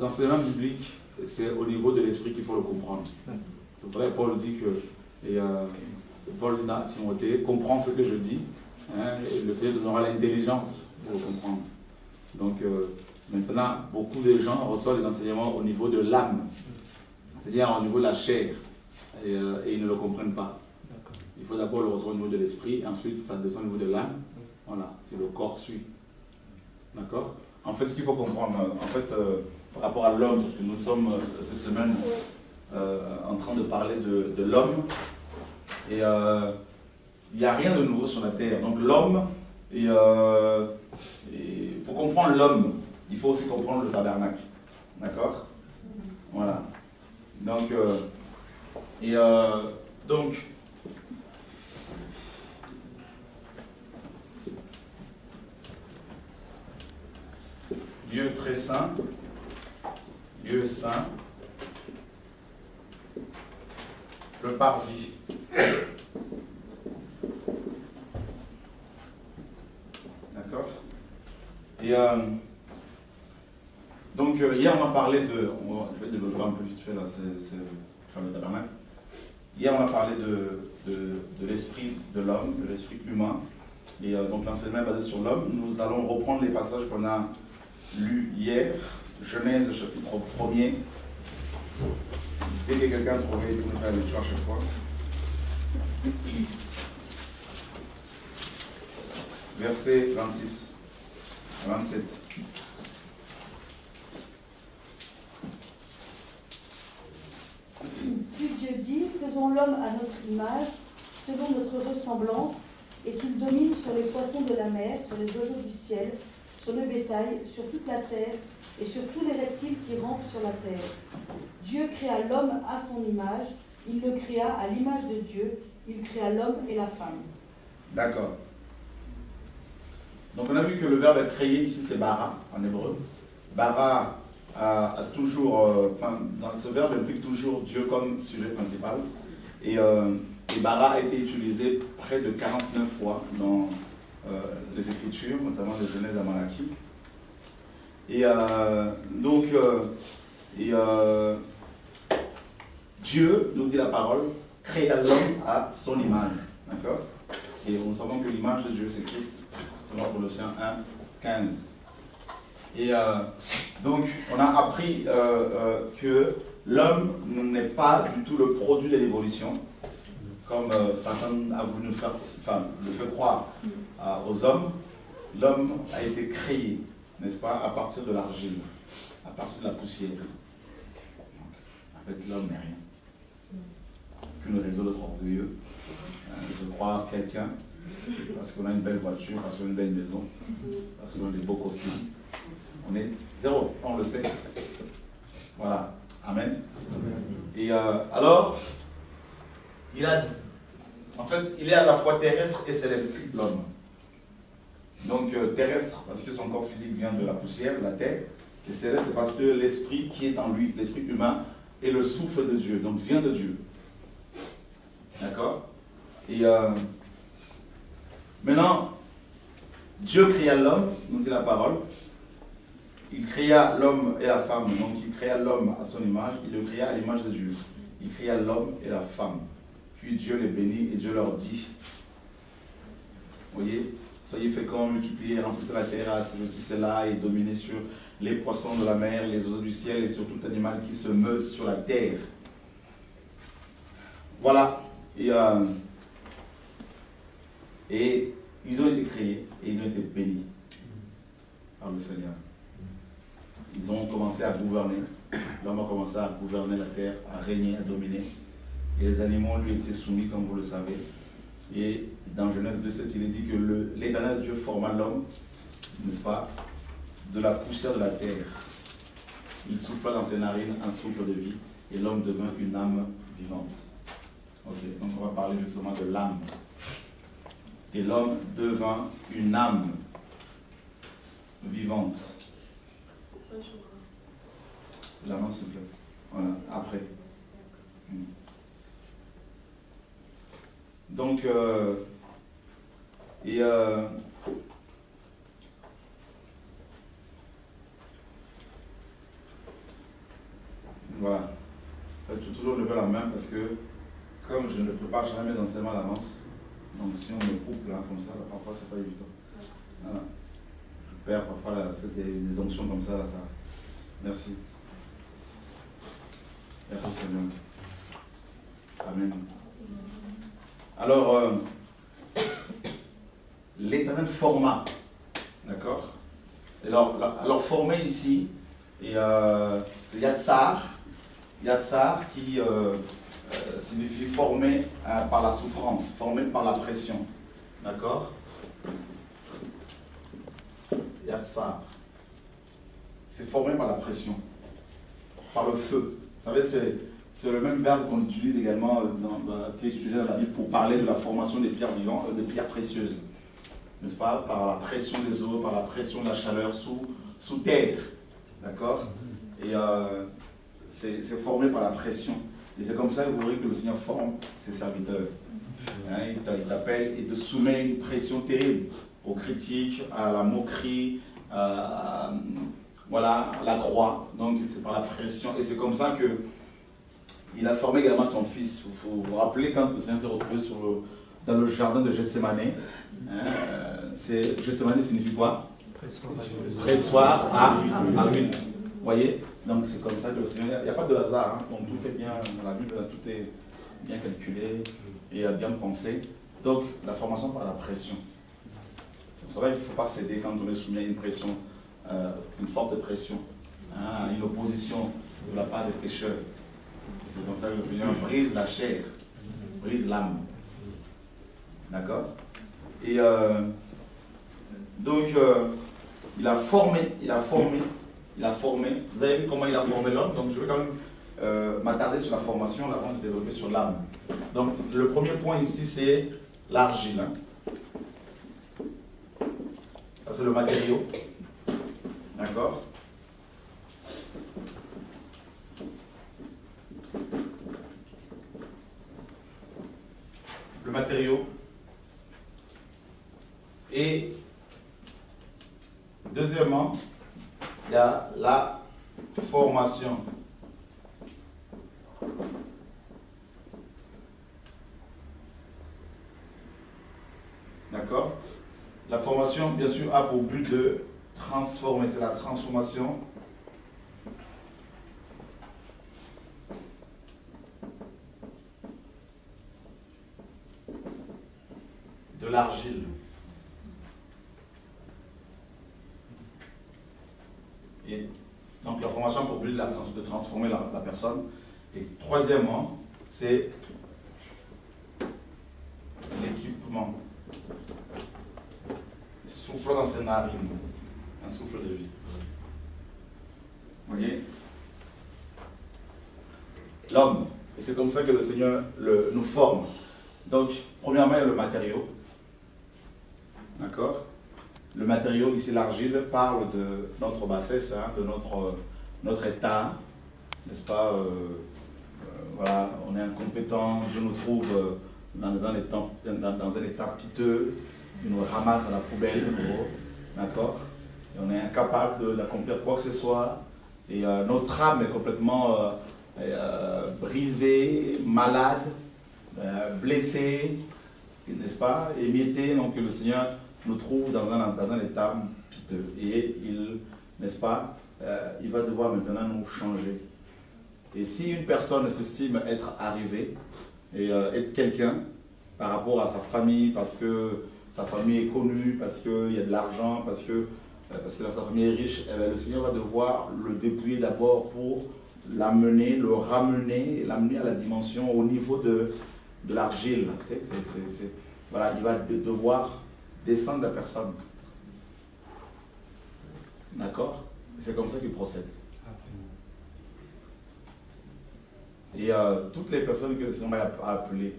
L'enseignement biblique, c'est au niveau de l'esprit qu'il faut le comprendre. C'est que Paul dit que, et, euh, Paul dit à Timothée, comprends ce que je dis, hein, et le Seigneur donnera l'intelligence pour le comprendre. Donc euh, maintenant, beaucoup de gens reçoivent les enseignements au niveau de l'âme, c'est-à-dire au niveau de la chair, et, euh, et ils ne le comprennent pas. Il faut d'abord le recevoir au niveau de l'esprit, ensuite ça descend au niveau de l'âme, voilà, et le corps suit. D'accord? En fait, ce qu'il faut comprendre, en fait, euh, par rapport à l'homme, parce que nous sommes euh, cette semaine euh, en train de parler de, de l'homme, et euh, il n'y a rien de nouveau sur la terre. Donc l'homme, et, euh, et pour comprendre l'homme, il faut aussi comprendre le tabernacle. D'accord? Voilà. Donc, euh, et euh, donc, lieu très saint, lieu saint, le parvis. D'accord? Et euh, donc, euh, hier, on a parlé de. je vais développer un peu vite fait là, c'est c'est le. Hier, on a parlé de, de l'esprit de l'homme, de l'esprit humain. Et euh, donc, l'enseignement est basé sur l'homme. Nous allons reprendre les passages qu'on a lus hier. Genèse, chapitre 1er. Dès que quelqu'un trouvait, il faire la lecture à chaque fois. Verset 26 à 27. Puis Dieu dit, faisons l'homme à notre image, selon notre ressemblance, et qu'il domine sur les poissons de la mer, sur les oiseaux du ciel, sur le bétail, sur toute la terre, et sur tous les reptiles qui rampent sur la terre. Dieu créa l'homme à son image, il le créa à l'image de Dieu, il créa l'homme et la femme. D'accord. Donc on a vu que le verbe créer ici c'est bara en hébreu. Bara a, toujours, euh, dans ce verbe implique toujours Dieu comme sujet principal. Et, euh, et bara a été utilisé près de 49 fois dans les Écritures, notamment les Genèse à Malachie. Et euh, donc, euh, euh, Dieu, nous dit la parole, créa l'homme à son image. D'accord? Et nous savons que l'image de Dieu, c'est Christ, selon Colossiens 1, 15. Et euh, donc, on a appris euh, euh, que l'homme n'est pas du tout le produit de l'évolution, comme euh, Satan a voulu nous faire, enfin, croire aux hommes. L'homme a été créé, n'est-ce pas, à partir de l'argile, à partir de la poussière. En fait, l'homme n'est rien qu'une réseau d'être orgueilleux. Je crois à quelqu'un parce qu'on a une belle voiture, parce qu'on a une belle maison, parce qu'on a des beaux costumes. On est zéro, on le sait. Voilà. Amen. Et euh, alors, il a, en fait, il est à la fois terrestre et céleste, l'homme. Donc euh, terrestre parce que son corps physique vient de la poussière, de la terre, et céleste parce que l'esprit qui est en lui, l'esprit humain, est le souffle de Dieu, donc vient de Dieu. D'accord? Et euh, maintenant, Dieu créa l'homme, nous dit la parole. Il créa l'homme et la femme, donc il créa l'homme à son image, il le créa à l'image de Dieu. Il créa l'homme et la femme. Puis Dieu les bénit et Dieu leur dit, voyez, soyez féconds, multipliez, remplissez la terre, assujettissez-la et dominez sur les poissons de la mer, les oiseaux du ciel et sur tout animal qui se meut sur la terre. Voilà. Et, euh, et ils ont été créés et ils ont été bénis par le Seigneur. Ils ont commencé à gouverner. L'homme a commencé à gouverner la terre, à régner, à dominer. Et les animaux lui étaient soumis, comme vous le savez. Et dans Genèse 2,7, il est dit que l'éternel Dieu forma l'homme, n'est-ce pas, de la poussière de la terre. Il souffla dans ses narines un souffle de vie, et l'homme devint une âme vivante. Ok, donc on va parler justement de l'âme. Et l'homme devint une âme vivante. La main, s'il vous plaît. Voilà, après. Donc, euh, Et euh, voilà. Je vais toujours lever la main parce que comme je ne prépare jamais mes enseignements à l'avance, donc si on me coupe là comme ça, parfois c'est pas évident. Voilà. Je perds parfois là, des onctions comme ça, ça. Merci. Merci Seigneur. Amen. Alors, euh, l'éternel format, d'accord? Alors, alors, formé ici, et euh, c'est Yatsar, Yatsar qui euh, euh, signifie formé par la souffrance, formé par la pression, d'accord? Yatsar, c'est formé par la pression, par le feu. Vous savez, c'est le même verbe qu'on utilise également, qui est utilisé dans la Bible pour parler de la formation des pierres vivantes, euh, des pierres précieuses. N'est-ce pas Par la pression des eaux, par la pression de la chaleur sous, sous terre. D'accord Et euh, c'est formé par la pression. Et c'est comme ça que vous voyez que le Seigneur forme ses serviteurs. Hein, il t'appelle et te soumet à une pression terrible aux critiques, à la moquerie, à, voilà, à la croix. Donc c'est par la pression. Et c'est comme ça que il a formé également son fils. Il faut vous rappeler quand le Seigneur s'est retrouvé sur dans le jardin de Gethsemane? Hein, Gethsemane signifie quoi Pressoir à, à Vous voyez? Donc c'est comme ça que le Seigneur. Il n'y a pas de hasard. Hein. tout est bien dans la Bible, tout est bien calculé et bien pensé. Donc la formation par la pression. C'est pour ça qu'il ne faut pas céder quand on est soumis à une pression, euh, une forte pression, hein, une opposition de la part des pécheurs. C'est comme ça que le Seigneur brise la chair, brise l'âme. D'accord? Et euh, donc, euh, il a formé, il a formé, il a formé. Vous avez vu comment il a formé l'homme? Donc, je vais quand même euh, m'attarder sur la formation avant de développer sur l'âme. Donc, le premier point ici, c'est l'argile. Hein. Ça, c'est le matériau. D'accord? Le matériau. Et deuxièmement, il y a la formation. D'accord? La formation, bien sûr, a pour but de transformer. C'est la transformation l'argile. Donc la formation pour but de transformer la, personne. Et troisièmement, c'est l'équipement. Souffle dans ses narines. Un souffle de vie. Vous voyez L'homme. Et c'est comme ça que le Seigneur nous forme. Donc, premièrement, il y a le matériau. D'accord? Le matériau, ici l'argile, parle de notre bassesse, hein, de notre, notre état, n'est-ce pas euh, euh, Voilà, on est incompétent, Dieu nous trouve euh, dans un état, dans, un état piteux, il nous ramasse à la poubelle, d'accord Et on est incapable d'accomplir quoi que ce soit, et notre âme est complètement brisée, malade, blessée, n'est-ce pas Émiettée, donc le Seigneur nous trouve dans un, état piteux. Et il, n'est-ce pas, euh, il va devoir maintenant nous changer. Et si une personne s'estime être arrivée et euh, être quelqu'un par rapport à sa famille, parce que sa famille est connue, parce qu'il y a de l'argent, parce que, euh, parce que sa famille est riche, eh ben, le Seigneur va devoir le dépouiller d'abord pour l'amener, le ramener, l'amener à la dimension, au niveau de, de l'argile. Voilà, il va devoir descendre la personne. D'accord? C'est comme ça qu'il procède. Et euh, toutes les personnes que le Seigneur a appelées,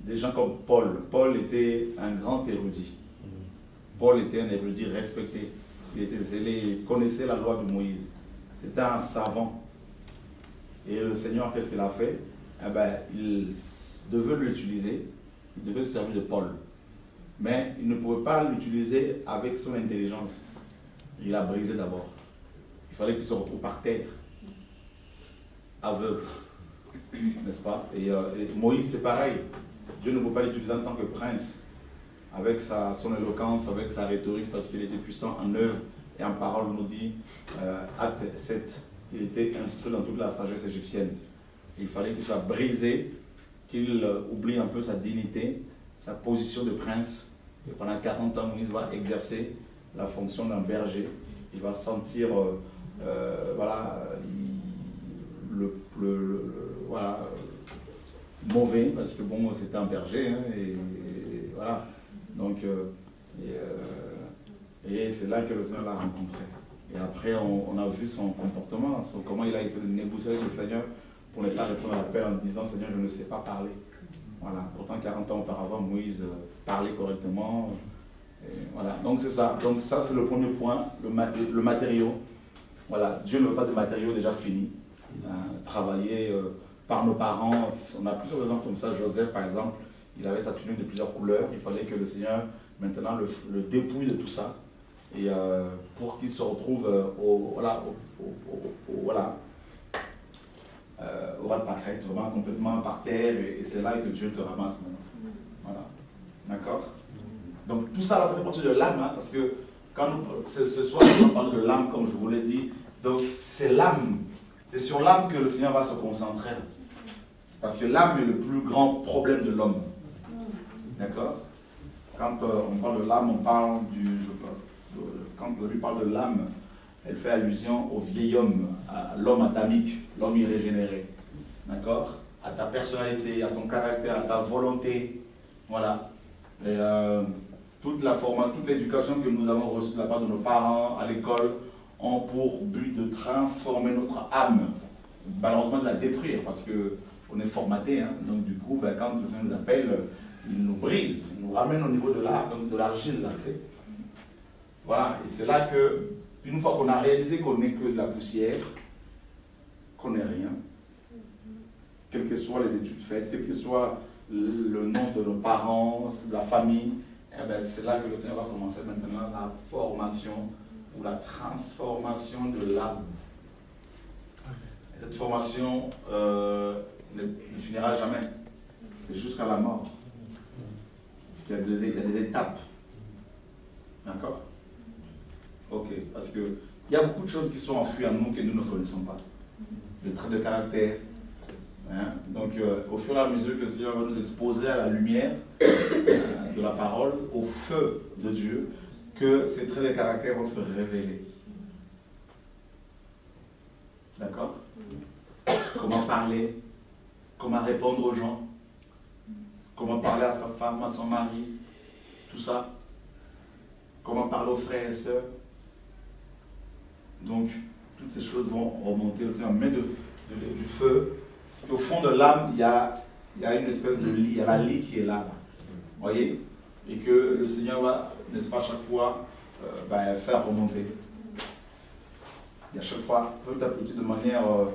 des gens comme Paul. Paul était un grand érudit. Paul était un érudit respecté. Il était zélé, connaissait la loi de Moïse. C'était un savant. Et le Seigneur, qu'est-ce qu'il a fait? Eh ben, Il devait l'utiliser. Il devait se servir de Paul Mais il ne pouvait pas l'utiliser avec son intelligence. Il a brisé d'abord. Il fallait qu'il se retrouve par terre, aveugle, n'est-ce pas? Et, euh, et Moïse, c'est pareil. Dieu ne peut pas l'utiliser en tant que prince, avec sa, son éloquence, avec sa rhétorique, parce qu'il était puissant en œuvre et en parole, nous dit, euh, acte 7, il était instruit dans toute la sagesse égyptienne. Il fallait qu'il soit brisé, qu'il euh, oublie un peu sa dignité, sa position de prince. Et pendant 40 ans, Moïse va exercer la fonction d'un berger. Il va sentir, euh, euh, voilà, il- le, le- voilà, mauvais, parce que bon, c'était un berger, hein, et, voilà. Donc, euh, et, c'est là que le Seigneur l'a rencontré. Et après, on, a vu son comportement, comment il a essayé de négocier avec le Seigneur pour ne pas répondre à l'appel en disant Seigneur, je ne sais pas parler. Voilà. Pourtant, 40 ans auparavant, Moïse euh, parlait correctement. Voilà. Donc, c'est ça. Donc, ça, c'est le premier point, le, mat- le matériau. Voilà. Dieu ne veut pas de matériaux déjà finis. Euh, travaillé euh, par nos parents. On a plusieurs exemples comme ça. Joseph, par exemple, il avait sa tunique de plusieurs couleurs. Il fallait que le Seigneur, maintenant, le, le dépouille de tout ça. Et pour qu'il se retrouve au- au- voilà, euh, au ras de pâquerette, vraiment complètement par terre, et, et c'est là que Dieu te ramasse maintenant. Voilà. D'accord? Donc tout ça, ça fait partie de l'âme, hein, parce que quand ce, ce soir, on parle de l'âme, comme je vous l'ai dit, donc c'est l'âme, c'est sur l'âme que le Seigneur va se concentrer. Parce que l'âme est le plus grand problème de l'homme. D'accord? Quand euh, on parle de l'âme, on parle du. je- de- quand la Bible parle de l'âme, elle fait allusion au vieil homme, à l'homme adamique, l'homme irrégénéré. D'accord? À ta personnalité, à ton caractère, à ta volonté. Voilà. Euh, toute la formation, toute l'éducation que nous avons reçue de la part de nos parents à l'école ont pour but de transformer notre âme. Malheureusement, de la détruire parce que on est formaté. hein. Donc, du coup, ben, quand le Seigneur nous appelle, il nous brise, il nous ramène au niveau de donc de l'argile. Voilà, et c'est là que, une fois qu'on a réalisé qu'on n'est que de la poussière, qu'on n'est rien, quelles que soient les études faites, quel que soit le nom de nos parents, de la famille, eh ben, c'est là que le Seigneur va commencer maintenant la formation ou la transformation de l'âme. Et Cette formation euh, ne, finira jamais. C'est jusqu'à la mort. Parce qu'il y y a des étapes. D'accord? Ok, parce qu'il y a beaucoup de choses qui sont enfuies en nous que nous ne connaissons pas. Les traits de caractère. hein. Donc, euh, au fur et à mesure que le Seigneur va nous exposer à la lumière euh, de la parole, au feu de Dieu, que ces traits de caractère vont se révéler. D'accord? Comment parler? Comment répondre aux gens? Comment parler à sa femme, à son mari? Tout ça comment parler aux frères et sœurs? Donc, toutes ces choses vont remonter au Seigneur. Mais du feu, parce qu'au fond de l'âme, il y a, y a une espèce de lit, il y a la lit qui est là. Vous voyez? Et que le Seigneur va, n'est-ce pas, chaque fois, euh, ben, faire remonter. Et à chaque fois, petit à petit, de manière, euh,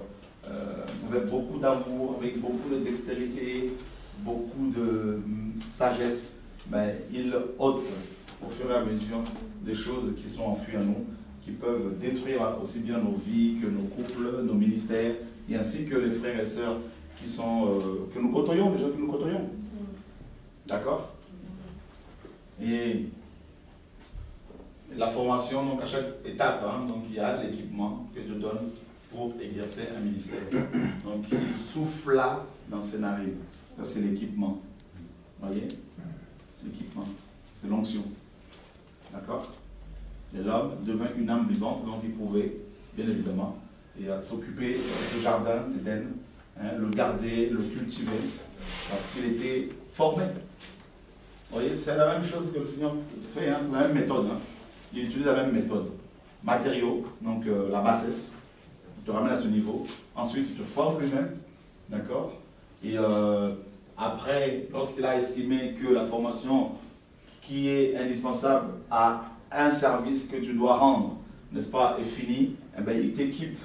euh, avec beaucoup d'amour, avec beaucoup de dextérité, beaucoup de hum, sagesse, ben, il ôte au fur et à mesure des choses qui sont enfuies en nous, qui peuvent détruire aussi bien nos vies que nos couples, nos ministères, et ainsi que les frères et sœurs qui sont, euh, que nous côtoyons, déjà que nous côtoyons. D'accord? Et la formation, donc à chaque étape, hein, donc il y a l'équipement que Dieu donne pour exercer un ministère. Donc il souffle là dans ses narines. Ça c'est l'équipement. Vous voyez? L'équipement. C'est l'onction. D'accord? L'homme devint une âme vivante, donc il pouvait, bien évidemment, à s'occuper de ce jardin d'Éden, hein, le garder, le cultiver, parce qu'il était formé. Vous voyez, c'est la même chose que le Seigneur fait, hein, c'est la même méthode. hein. Il utilise la même méthode. Matériaux, donc euh, la bassesse, il te ramène à ce niveau. Ensuite, il te forme lui-même, d'accord Et euh, après, lorsqu'il a estimé que la formation qui est indispensable à un service que tu dois rendre, n'est-ce pas, est fini, eh ben, il t'équipe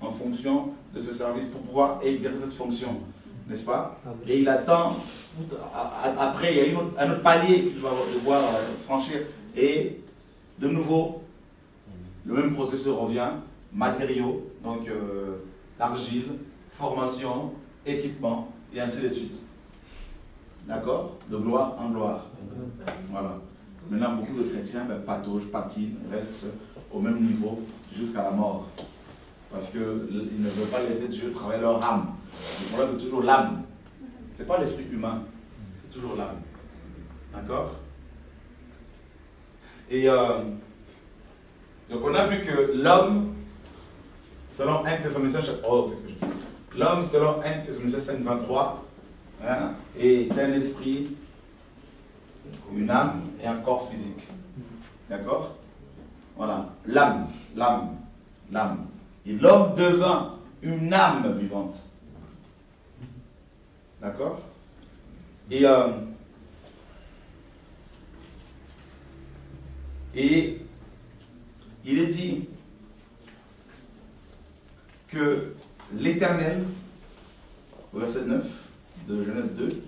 en fonction de ce service pour pouvoir exercer cette fonction. n'est-ce pas? Et il attend, après il y a un autre palier qu'il va devoir euh, franchir. Et de nouveau, le même processus revient, matériaux, donc euh, argile, formation, équipement, et ainsi de suite. D'accord? De gloire en gloire. Voilà. Maintenant, beaucoup de chrétiens ben, patauchent, patinent, restent au même niveau jusqu'à la mort. Parce qu'ils ne veulent pas laisser Dieu travailler leur âme. Le problème, c'est toujours l'âme. Ce n'est pas l'esprit humain, c'est toujours l'âme. D'accord? Et euh, donc, on a vu que l'homme, selon 1 Thessaloniciens, oh, qu'est-ce que je dis? L'homme, selon 1 Thessaloniciens 5, 23, hein, est un esprit, une âme et un corps physique. D'accord? Voilà. L'âme, l'âme, l'âme. Et l'homme devint une âme vivante. D'accord? Et, euh, et il est dit que l'Éternel, verset 9 de Genèse 2,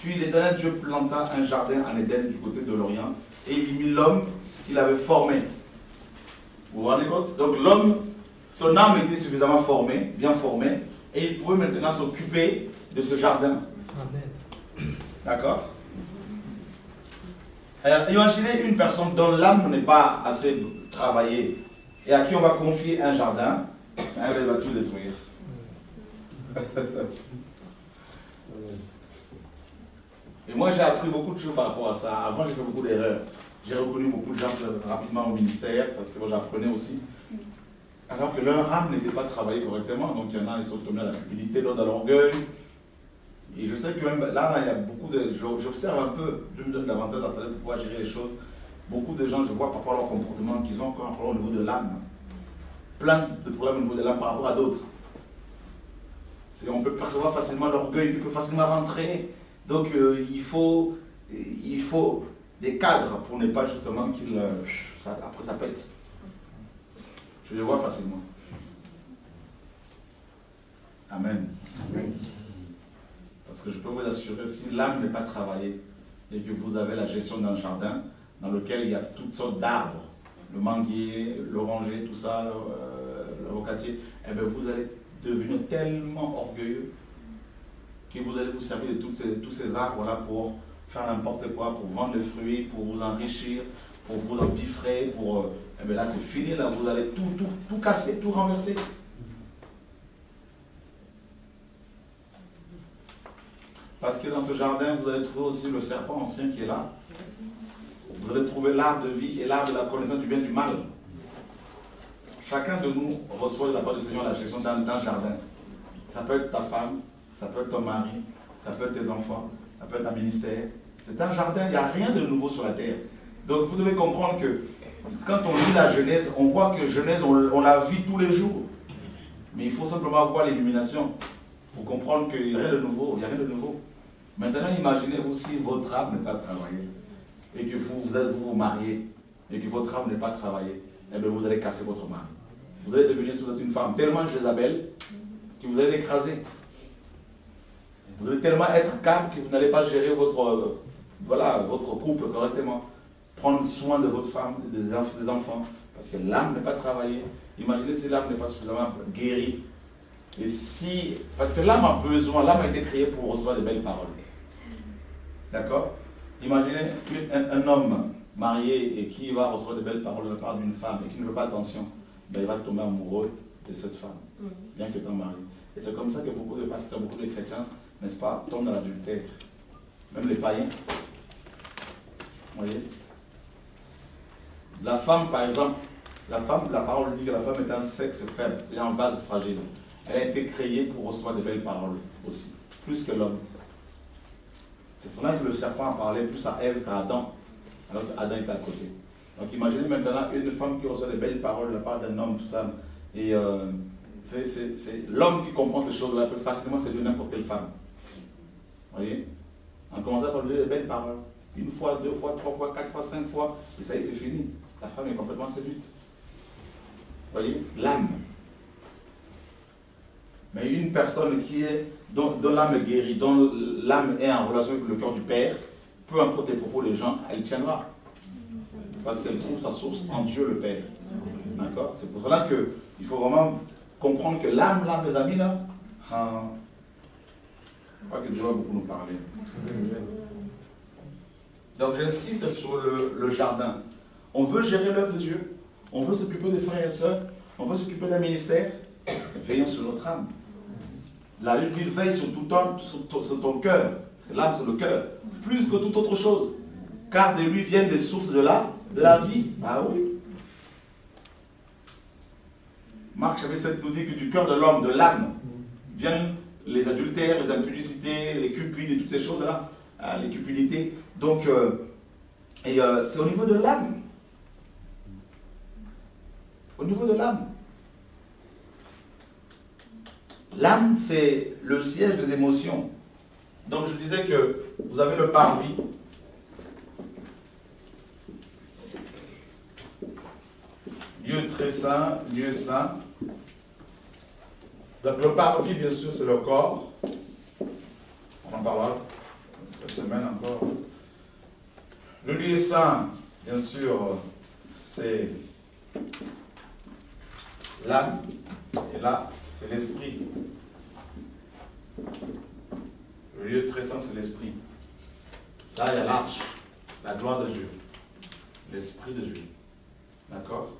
puis l'Éternel Dieu planta un jardin en Éden du côté de l'Orient et il mit l'homme qu'il avait formé. Vous vous rendez compte? Donc l'homme son âme était suffisamment formée, bien formée, et il pouvait maintenant s'occuper de ce jardin. D'accord? Imaginez une personne dont l'âme n'est pas assez travaillée et à qui on va confier un jardin, elle va tout détruire. Et moi, j'ai appris beaucoup de choses par rapport à ça. Avant, j'ai fait beaucoup d'erreurs. J'ai reconnu beaucoup de gens rapidement au ministère parce que moi, j'apprenais aussi alors que leur âme n'était pas travaillée correctement. Donc il y en a, ils sont tombés à la culpabilité, d'autres à l'orgueil. Et je sais que même là, il y a beaucoup de. J'observe un peu, je me donne davantage la salle pour pouvoir gérer les choses. Beaucoup de gens, je vois par rapport à leur comportement, qu'ils ont encore un problème au niveau de l'âme. Plein de problèmes au niveau de l'âme par rapport à d'autres. On peut percevoir facilement l'orgueil, il peut facilement rentrer. Donc euh, il, faut, il faut des cadres pour ne pas justement qu'il. Euh, après ça pète. Je le vois facilement. Amen. Parce que je peux vous assurer, si l'âme n'est pas travaillée et que vous avez la gestion d'un jardin dans lequel il y a toutes sortes d'arbres, le manguier, l'oranger, tout ça, l'avocatier, euh, eh bien vous allez devenir tellement orgueilleux que vous allez vous servir de tous ces, arbres-là pour faire n'importe quoi, pour vendre des fruits, pour vous enrichir, pour vous empiffrer, pour... Euh, eh bien là, c'est fini, là, vous allez tout, tout, tout casser, tout renverser. Parce que dans ce jardin, vous allez trouver aussi le serpent ancien qui est là. Vous allez trouver l'arbre de vie et l'arbre de la connaissance du bien et du mal. Chacun de nous reçoit de la part du Seigneur la gestion d'un jardin. Ça peut être ta femme, ça peut être ton mari, ça peut être tes enfants, ça peut être un ministère. C'est un jardin, il n'y a rien de nouveau sur la terre. Donc vous devez comprendre que quand on lit la Genèse, on voit que Genèse, on, la vit tous les jours. Mais il faut simplement voir l'illumination pour comprendre qu'il n'y a rien de nouveau. Il y a rien de nouveau. Maintenant, imaginez-vous si votre âme n'est pas travaillée et que vous vous, êtes, vous, vous mariez et que votre âme n'est pas travaillée. Eh bien, vous allez casser votre mari. Vous allez devenir, si vous êtes une femme, tellement Jézabel que vous allez l'écraser. Vous allez tellement être calme que vous n'allez pas gérer votre, euh, voilà, votre couple correctement prendre soin de votre femme, des enfants, parce que l'âme n'est pas travaillée. Imaginez si l'âme n'est pas suffisamment guérie. Et si, parce que l'âme a besoin, l'âme a été créée pour recevoir de belles paroles. D'accord? Imaginez un, homme marié et qui va recevoir de belles paroles de la part d'une femme et qui ne veut pas attention, ben il va tomber amoureux de cette femme, mm. bien que ton mari. Et c'est comme ça que beaucoup de pasteurs, beaucoup de chrétiens, n'est-ce pas, tombent dans l'adultère. Même les païens. Vous voyez? La femme, par exemple, la femme, la parole dit que la femme est un sexe faible, c'est un vase fragile. Elle a été créée pour recevoir de belles paroles aussi, plus que l'homme. C'est pour ça que le serpent a parlé plus à Ève qu'à Adam, alors qu'Adam était à côté. Donc imaginez maintenant une femme qui reçoit de belles paroles de la part d'un homme, tout ça. Et euh, c'est l'homme qui comprend ces choses-là peut facilement séduire n'importe quelle femme. Voyez En commençant par lui dire de belles paroles. Une fois, deux fois, trois fois, quatre fois, cinq fois, et ça y est, c'est fini la femme est complètement séduite. Vous voyez L'âme. Mais une personne qui est dont, l'âme est guérie, dont l'âme est en relation avec le cœur du Père, peu importe les propos des gens, elle tiendra. Parce qu'elle trouve sa source en Dieu le Père. D'accord? C'est pour cela qu'il faut vraiment comprendre que l'âme, là, mes amis, là, hein, je crois que Dieu va beaucoup nous parler. Donc j'insiste sur le, le jardin. On veut gérer l'œuvre de Dieu. On veut s'occuper des frères et sœurs. On veut s'occuper d'un ministère. Veillons sur notre âme. La lutte il veille sur tout ton, sur ton, sur ton cœur. Que l'âme, c'est le cœur. Plus que toute autre chose. Car de lui viennent des sources de la, de la vie. Ah oui. Marc chapitre 7 nous dit que du cœur de l'homme, de l'âme, viennent les adultères, les impudicités, les cupides et toutes ces choses-là. hein, les cupidités. Donc, euh, et euh, c'est au niveau de l'âme. Au niveau de l'âme. L'âme, c'est le siège des émotions. Donc je disais que vous avez le parvis. Lieu très saint, lieu saint. Donc le parvis, bien sûr, c'est le corps. On en parlera cette semaine encore. Le lieu saint, bien sûr, c'est l'âme. Et là, c'est l'esprit. Le lieu très saint, c'est l'esprit. Là, il y a l'arche, la gloire de Dieu, l'esprit de Dieu. D'accord?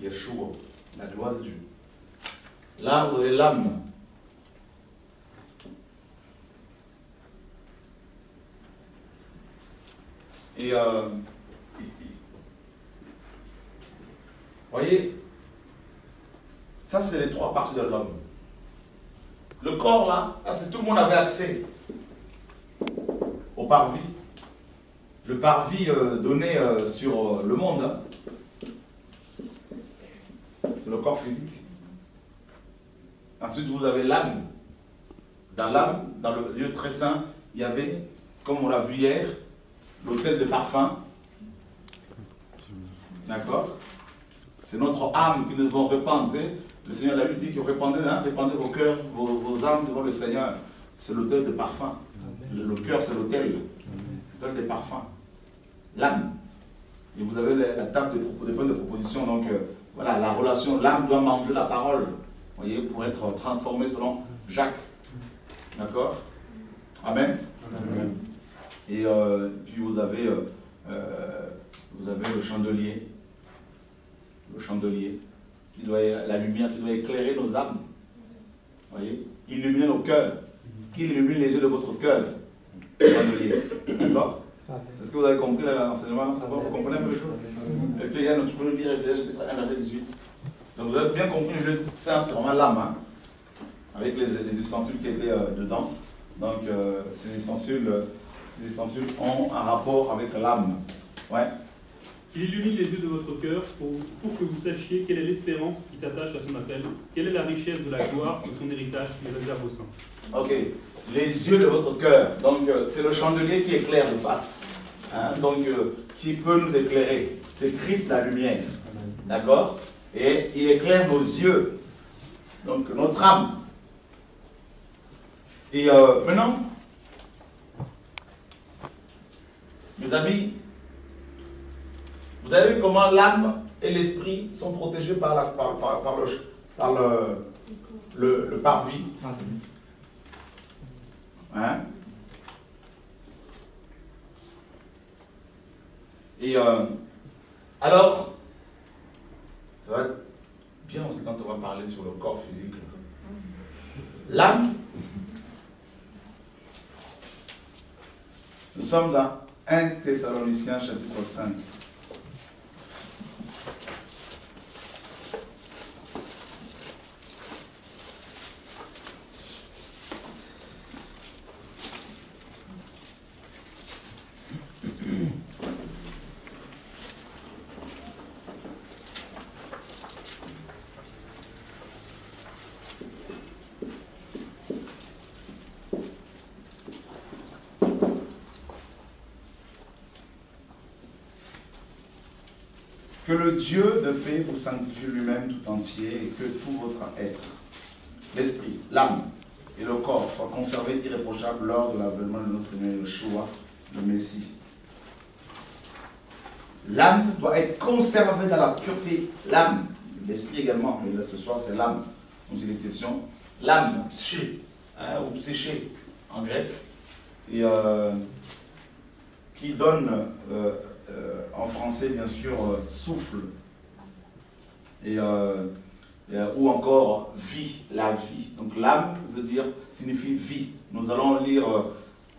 Yeshua, la gloire de Dieu. Vous avez l'âme. Et, euh, voyez, ça, c'est les trois parties de l'homme. Le corps, là, là c'est tout le monde avait accès au parvis. Le parvis euh, donné euh, sur euh, le monde. hein. C'est le corps physique. Ensuite, vous avez l'âme. Dans l'âme, dans le lieu très saint, il y avait, comme on l'a vu hier, l'hôtel de parfum. D'accord? C'est notre âme que nous devons répandre. Le Seigneur l'a dit que répandez, hein, répandez vos cœurs, vos, vos âmes devant le Seigneur. C'est l'hôtel de parfum. Le, le cœur, c'est l'hôtel. L'hôtel des parfums. L'âme. Et vous avez la, la table des, points de proposition. Donc, euh, voilà, la relation. L'âme doit manger la parole. Voyez, pour être transformée selon Jacques. D'accord? Amen? Et euh, puis vous avez, euh, euh, vous avez le chandelier. Le chandelier. Qui doit, la lumière qui doit éclairer nos âmes. Vous voyez? Illuminer nos cœurs. Qui illumine les yeux de votre cœur? Le chandelier. D'accord? Est-ce que vous avez compris l'enseignement? Vous comprenez un peu les choses? Est-ce qu'il y a peux nous lire Ephésiens chapitre 1, verset 18 Donc vous avez bien compris, le lieu saint, c'est vraiment l'âme. hein, avec les, les ustensiles qui étaient euh, dedans. Donc euh, ces, ustensiles, euh, ces ustensiles ont un rapport avec l'âme. Ouais. Il illumine les yeux de votre cœur pour, pour que vous sachiez quelle est l'espérance qui s'attache à son appel, quelle est la richesse de la gloire de son héritage qui réserve au sein. Ok. Les yeux de votre cœur. Donc c'est le chandelier qui éclaire de face. Hein, Donc qui peut nous éclairer. C'est Christ la lumière. D'accord? Et il éclaire nos yeux. Donc notre âme. Et euh, maintenant, mes amis, vous avez vu comment l'âme et l'esprit sont protégés par, la, par, par- le, le parvis. Hein? Et euh, alors, ça va être bien aussi quand on va parler sur le corps physique. L'âme, nous sommes dans 1 Thessaloniciens chapitre 5. Que Dieu de paix vous sanctifie lui-même tout entier et que tout votre être, l'esprit, l'âme et le corps soient conservés irréprochables lors de l'avènement de notre Seigneur Yeshua, le Messie. L'âme doit être conservée dans la pureté. L'âme, l'esprit également, mais là ce soir c'est l'âme dont il est question. L'âme, psyché, hein, ou psyché en grec, et euh, qui donne euh, en français bien sûr euh, souffle, et, euh, euh, ou encore vie, la vie. Donc l'âme veut dire, signifie vie. Nous allons lire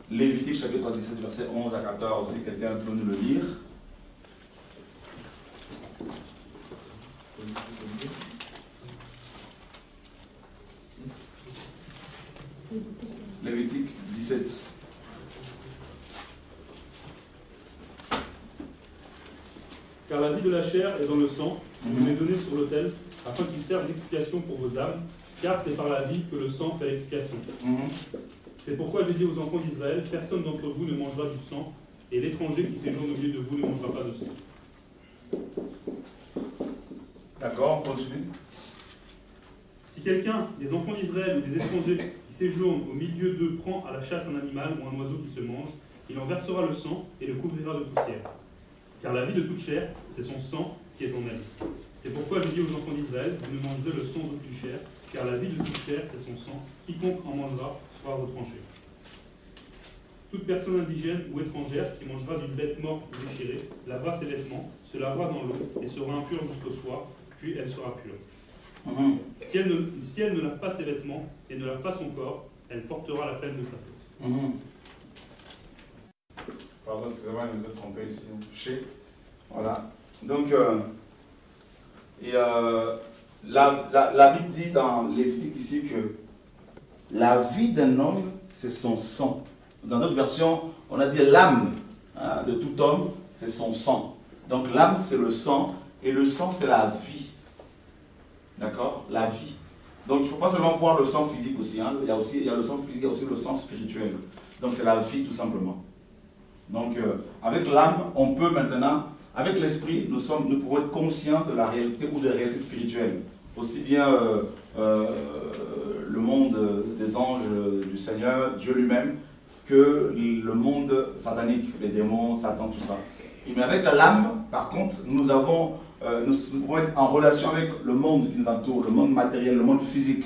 Lévitique chapitre 17, verset 11 à 14, si quelqu'un peut nous le lire. Lévitique 17. Car la vie de la chair est dans le sang, qui vous est donné sur l'autel, afin qu'il serve d'expiation pour vos âmes, car c'est par la vie que le sang fait l'expiation. Mhm. C'est pourquoi j'ai dit aux enfants d'Israël, personne d'entre vous ne mangera du sang, et l'étranger qui séjourne au milieu de vous ne mangera pas de sang. D'accord, on continue. Si quelqu'un, des enfants d'Israël ou des étrangers qui séjournent au milieu d'eux, prend à la chasse un animal ou un oiseau qui se mange, il en versera le sang et le couvrira de poussière. Car la vie de toute chair, c'est son sang qui est en elle. C'est pourquoi je dis aux enfants d'Israël, vous ne mangerez le sang d'aucune chair, car la vie de toute chair, c'est son sang. Quiconque en mangera sera retranché. Toute personne indigène ou étrangère qui mangera d'une bête morte ou déchirée lavera ses vêtements, se lavera dans l'eau et sera impure jusqu'au soir, puis elle sera pure. Mhm. Si elle, ne, si elle ne lave pas ses vêtements et ne lave pas son corps, elle portera la peine de sa faute. Pardon, excusez-moi, je me suis trompé ici. Touché. Voilà. Donc, euh, et, euh, la, la, Bible dit dans Lévitique ici que la vie d'un homme, c'est son sang. Dans d'autres versions, on a dit l'âme hein, de tout homme, c'est son sang. Donc l'âme, c'est le sang, et le sang, c'est la vie. D'accord? La vie. Donc il ne faut pas seulement voir le sang physique aussi, hein. il, y a aussi il y a le sang physique, il y a aussi le sang spirituel. Donc c'est la vie tout simplement. Donc euh, avec l'âme, on peut maintenant, avec l'esprit, nous, sommes, nous pouvons être conscients de la réalité ou des réalités spirituelles. Aussi bien euh, euh, le monde des anges du Seigneur, Dieu lui-même, que le monde satanique, les démons, Satan, tout ça. Mais avec l'âme, par contre, nous avons, nous pouvons être en relation avec le monde qui nous entoure, le monde matériel, le monde physique.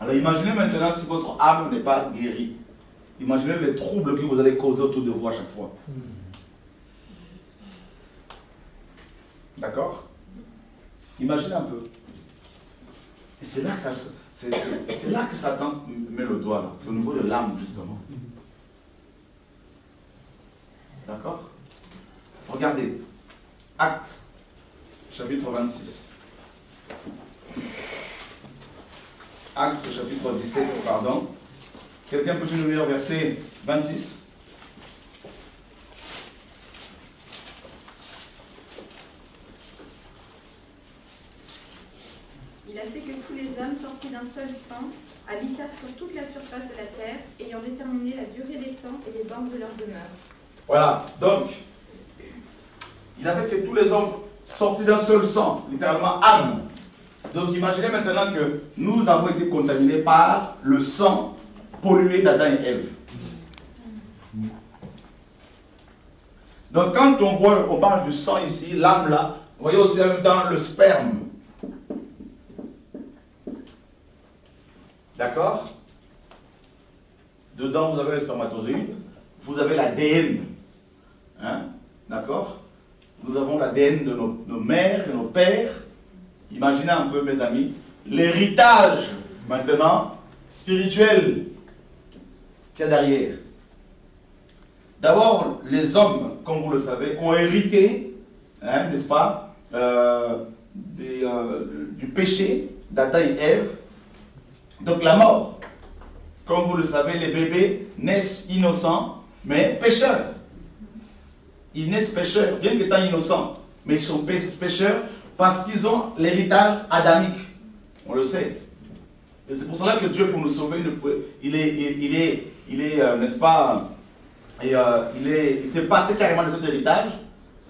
Alors imaginez maintenant si votre âme n'est pas guérie. Imaginez les troubles que vous allez causer autour de vous à chaque fois. D'accord? Imaginez un peu. Et c'est là que ça, c'est, là que Satan met le doigt là. C'est au niveau de l'âme justement. D'accord? Regardez. Acte, chapitre 26. Acte, chapitre 17, pardon. Quelqu'un peut nous lire verset 26 Il a fait que tous les hommes sortis d'un seul sang habitassent sur toute la surface de la terre, ayant déterminé la durée des temps et les bornes de leur demeure. Voilà, donc, il a fait que tous les hommes sortis d'un seul sang, littéralement âme. Donc imaginez maintenant que nous avons été contaminés par le sang pollué d'Adam et Ève. Donc quand on voit, on parle du sang ici, l'âme là, vous voyez aussi en même temps le sperme. D'accord? Dedans, vous avez les spermatozoïdes, vous avez l'ADN. Hein? D'accord? Nous avons l'ADN de nos, nos mères et nos pères. Imaginez un peu, mes amis, l'héritage maintenant spirituel qu'il y a derrière. D'abord, les hommes, comme vous le savez, ont hérité, hein, n'est-ce pas, euh, euh, du péché d'Adam et Ève. Donc la mort. Comme vous le savez, les bébés naissent innocents, mais pécheurs. Ils naissent pécheurs, bien qu'étant innocents, mais ils sont pé- pécheurs parce qu'ils ont l'héritage adamique. On le sait. Et c'est pour cela que Dieu, pour nous sauver, il est, il est, euh, n'est-ce pas, et, euh, il est, il s'est passé carrément de cet héritage.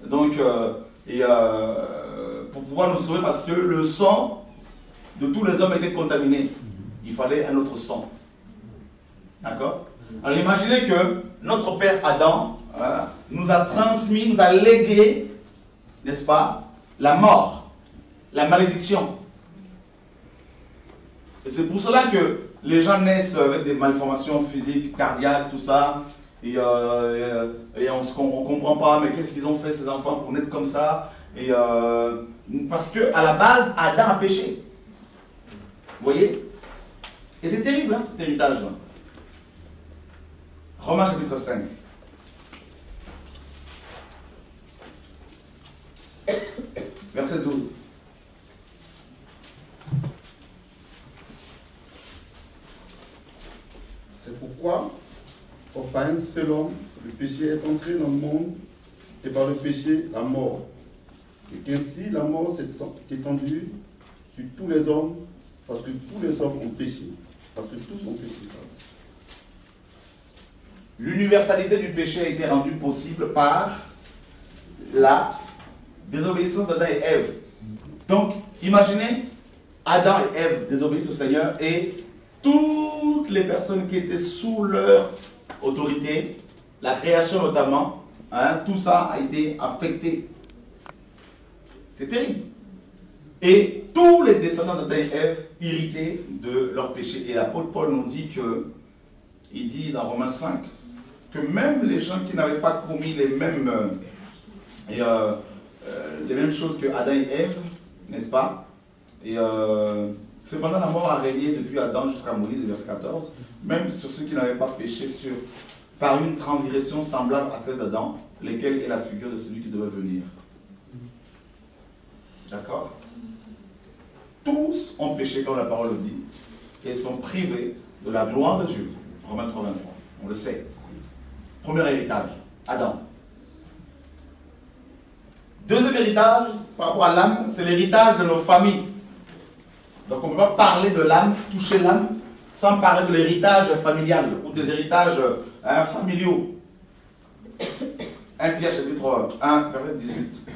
Donc, euh, et, euh, pour pouvoir nous sauver, parce que le sang de tous les hommes était contaminé. il fallait un autre sang. D'accord? Alors imaginez que notre père Adam nous a transmis, nous a légué, n'est-ce pas, la mort, la malédiction. Et c'est pour cela que les gens naissent avec des malformations physiques, cardiaques, tout ça. Et, euh, on ne comprend pas, mais qu'est-ce qu'ils ont fait ces enfants pour naître comme ça et euh, Parce que à la base, Adam a péché. Vous voyez? Et c'est terrible, hein, cet héritage-là. Romains chapitre 5. Verset 12. C'est pourquoi, par un seul homme, le péché est entré dans le monde, et par le péché, la mort. Et qu'ainsi la mort s'est étendue sur tous les hommes, parce que tous les hommes ont péché. Parce que tous ont péché. L'universalité du péché a été rendue possible par la désobéissance d'Adam et Ève. Donc, imaginez, Adam et Ève désobéissent au Seigneur et toutes les personnes qui étaient sous leur autorité, la création notamment, hein, tout ça a été affecté. C'est terrible. Et tous les descendants d'Adam et Ève irrités de leur péché. Et l'apôtre Paul nous dit que, il dit dans Romains 5, que même les gens qui n'avaient pas commis les mêmes, euh, euh, euh, les mêmes choses que Adam et Ève, n'est-ce pas? Cependant, la mort a régné depuis Adam jusqu'à Moïse, verset 14, même sur ceux qui n'avaient pas péché par une transgression semblable à celle d'Adam, lesquels est la figure de celui qui devait venir. D'accord? Tous ont péché, comme la parole le dit, et sont privés de la gloire de Dieu. Romains 3, 23. On le sait. Premier héritage, Adam. Deuxième héritage, par rapport à l'âme, c'est l'héritage de nos familles. Donc on ne peut pas parler de l'âme, toucher l'âme, sans parler de l'héritage familial ou des héritages hein, familiaux. 1 Pierre chapitre 1, verset 18.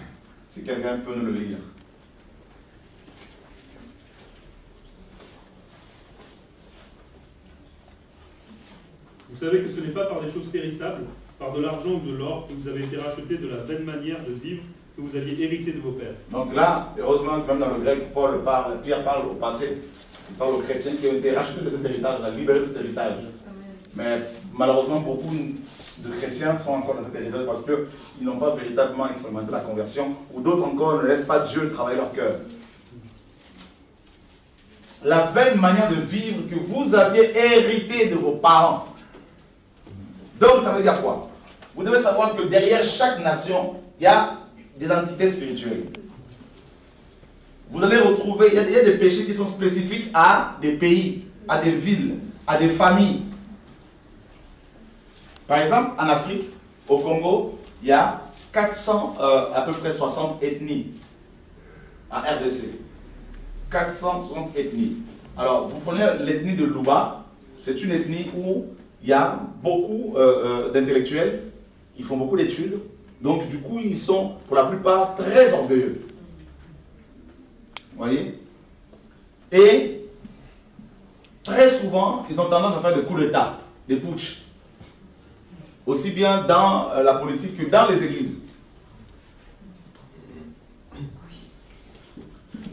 Si quelqu'un peut nous le lire. Vous savez que ce n'est pas par des choses périssables, par de l'argent ou de l'or, que vous avez été rachetés de la vaine manière de vivre que vous aviez hérité de vos pères. Donc là, heureusement que même dans le grec, Paul parle, Pierre parle au passé, il parle aux chrétiens qui ont été rachetés de cet héritage, la libérés de cet héritage. Mais malheureusement, beaucoup de chrétiens sont encore dans cet héritage parce qu'ils n'ont pas véritablement expérimenté la conversion, ou d'autres encore ne laissent pas Dieu travailler leur cœur. La vaine manière de vivre que vous aviez hérité de vos parents. Donc ça veut dire quoi? Vous devez savoir que derrière chaque nation, il y a des entités spirituelles. Vous allez retrouver, il y, a, des péchés qui sont spécifiques à des pays, à des villes, à des familles. Par exemple, en Afrique, au Congo, il y a 400, euh, à peu près 60 ethnies en RDC. 460 ethnies. Alors, vous prenez l'ethnie de Luba, c'est une ethnie où il y a beaucoup euh, euh, d'intellectuels, ils font beaucoup d'études, donc du coup ils sont pour la plupart très orgueilleux. Vous voyez? Et très souvent, ils ont tendance à faire des coups d'État, des putsch. Aussi bien dans euh, la politique que dans les églises.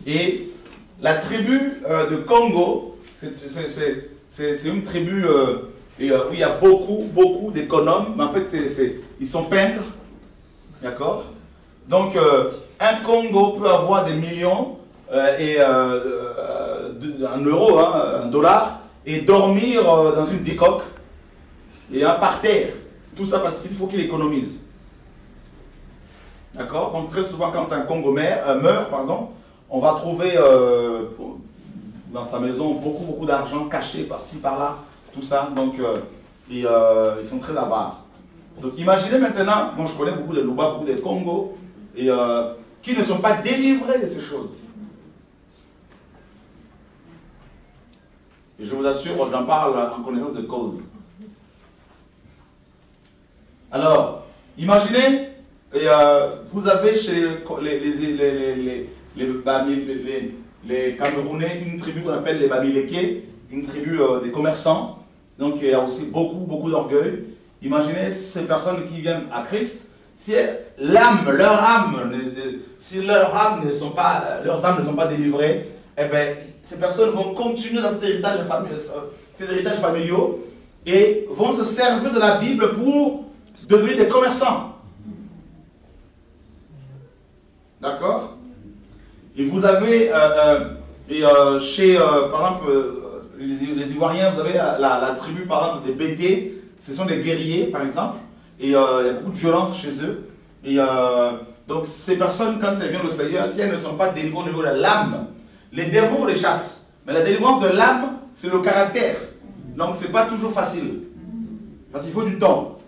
Et la tribu de Congo, c'est une tribu euh, oui, il y a beaucoup, beaucoup d'économes, mais en fait, ils sont peintres. D'accord? Donc, euh, un Congo peut avoir des millions, euh, et, un euro, hein, un dollar, et dormir dans une bicoque, et un parterre. Tout ça parce qu'il faut qu'il économise. D'accord? Donc, très souvent, quand un Congo meurt, meurt pardon, on va trouver dans sa maison beaucoup, beaucoup d'argent caché par-ci, par-là tout ça. Donc, euh, euh, ils sont très avares. Donc, imaginez maintenant, moi je connais beaucoup de Luba, beaucoup de Congo, euh, qui ne sont pas délivrés de ces choses. Et je vous assure, j'en parle en connaissance de cause. Alors, imaginez, et, vous avez chez les, Camerounais une tribu qu'on appelle les Bamileke, une tribu euh, des commerçants, donc il y a aussi beaucoup, beaucoup d'orgueil. Imaginez ces personnes qui viennent à Christ, si l'âme, leur âme, si leur âme ne sont pas, leurs âmes ne sont pas délivrées, eh ben, ces personnes vont continuer dans cet héritage ces héritages familiaux et vont se servir de la Bible pour devenir des commerçants. D'accord? Et vous avez, euh, euh, euh, chez, par exemple, les, Ivoiriens, vous avez la, tribu, par exemple, des BT, ce sont des guerriers, par exemple, et euh, il y a beaucoup de violence chez eux. Et euh, donc, ces personnes, quand elles viennent au Seigneur, si elles ne sont pas délivrées au niveau de l'âme, les démons les chassent. Mais la délivrance de l'âme, c'est le caractère. Donc, c'est pas toujours facile. Parce qu'il faut du temps.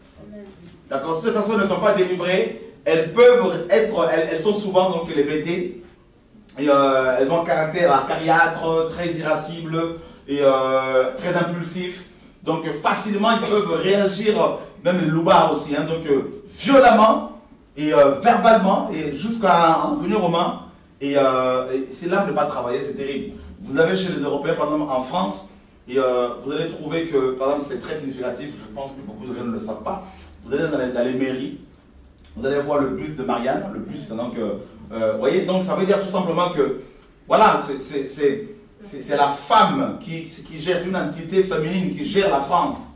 D'accord? Si ces personnes ne sont pas délivrées, elles peuvent être, elles, sont souvent donc les BT, et euh, elles ont un caractère acariâtre, très irascible et euh, très impulsif. Donc facilement, ils peuvent réagir, même les loubards aussi, hein, donc euh, violemment et euh, verbalement, et jusqu'à en venir aux mains. Et, euh, et c'est là de ne pas travailler, c'est terrible. Vous avez chez les Européens, par exemple en France, et vous allez trouver que, par exemple, c'est très significatif, je pense que beaucoup de gens ne le savent pas. Vous allez dans les, dans les mairies, vous allez voir le bus de Marianne, le bus, donc, vous voyez, donc ça veut dire tout simplement que, voilà, c'est- c'est- la femme qui, gère, c'est une entité féminine qui gère la France.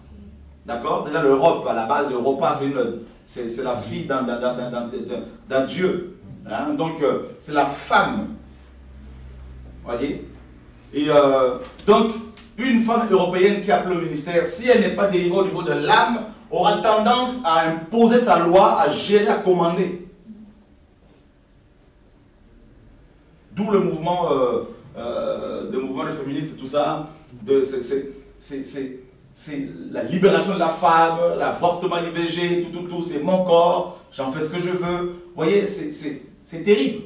D'accord? Déjà l'Europe, à la base, l'Europa, c'est la fille d'un dieu. Hein, donc, euh, c'est la femme. Voyez? Et euh, donc, une femme européenne qui appelle au ministère, si elle n'est pas délivrée au niveau de l'âme, aura tendance à imposer sa loi, à gérer, à commander. D'où le mouvement, euh, euh, le mouvement des féministes, tout ça. de- c'est- la libération de la femme, l'avortement, l'IVG, tout, tout, tout, c'est mon corps, j'en fais ce que je veux. Vous voyez, c'est- terrible.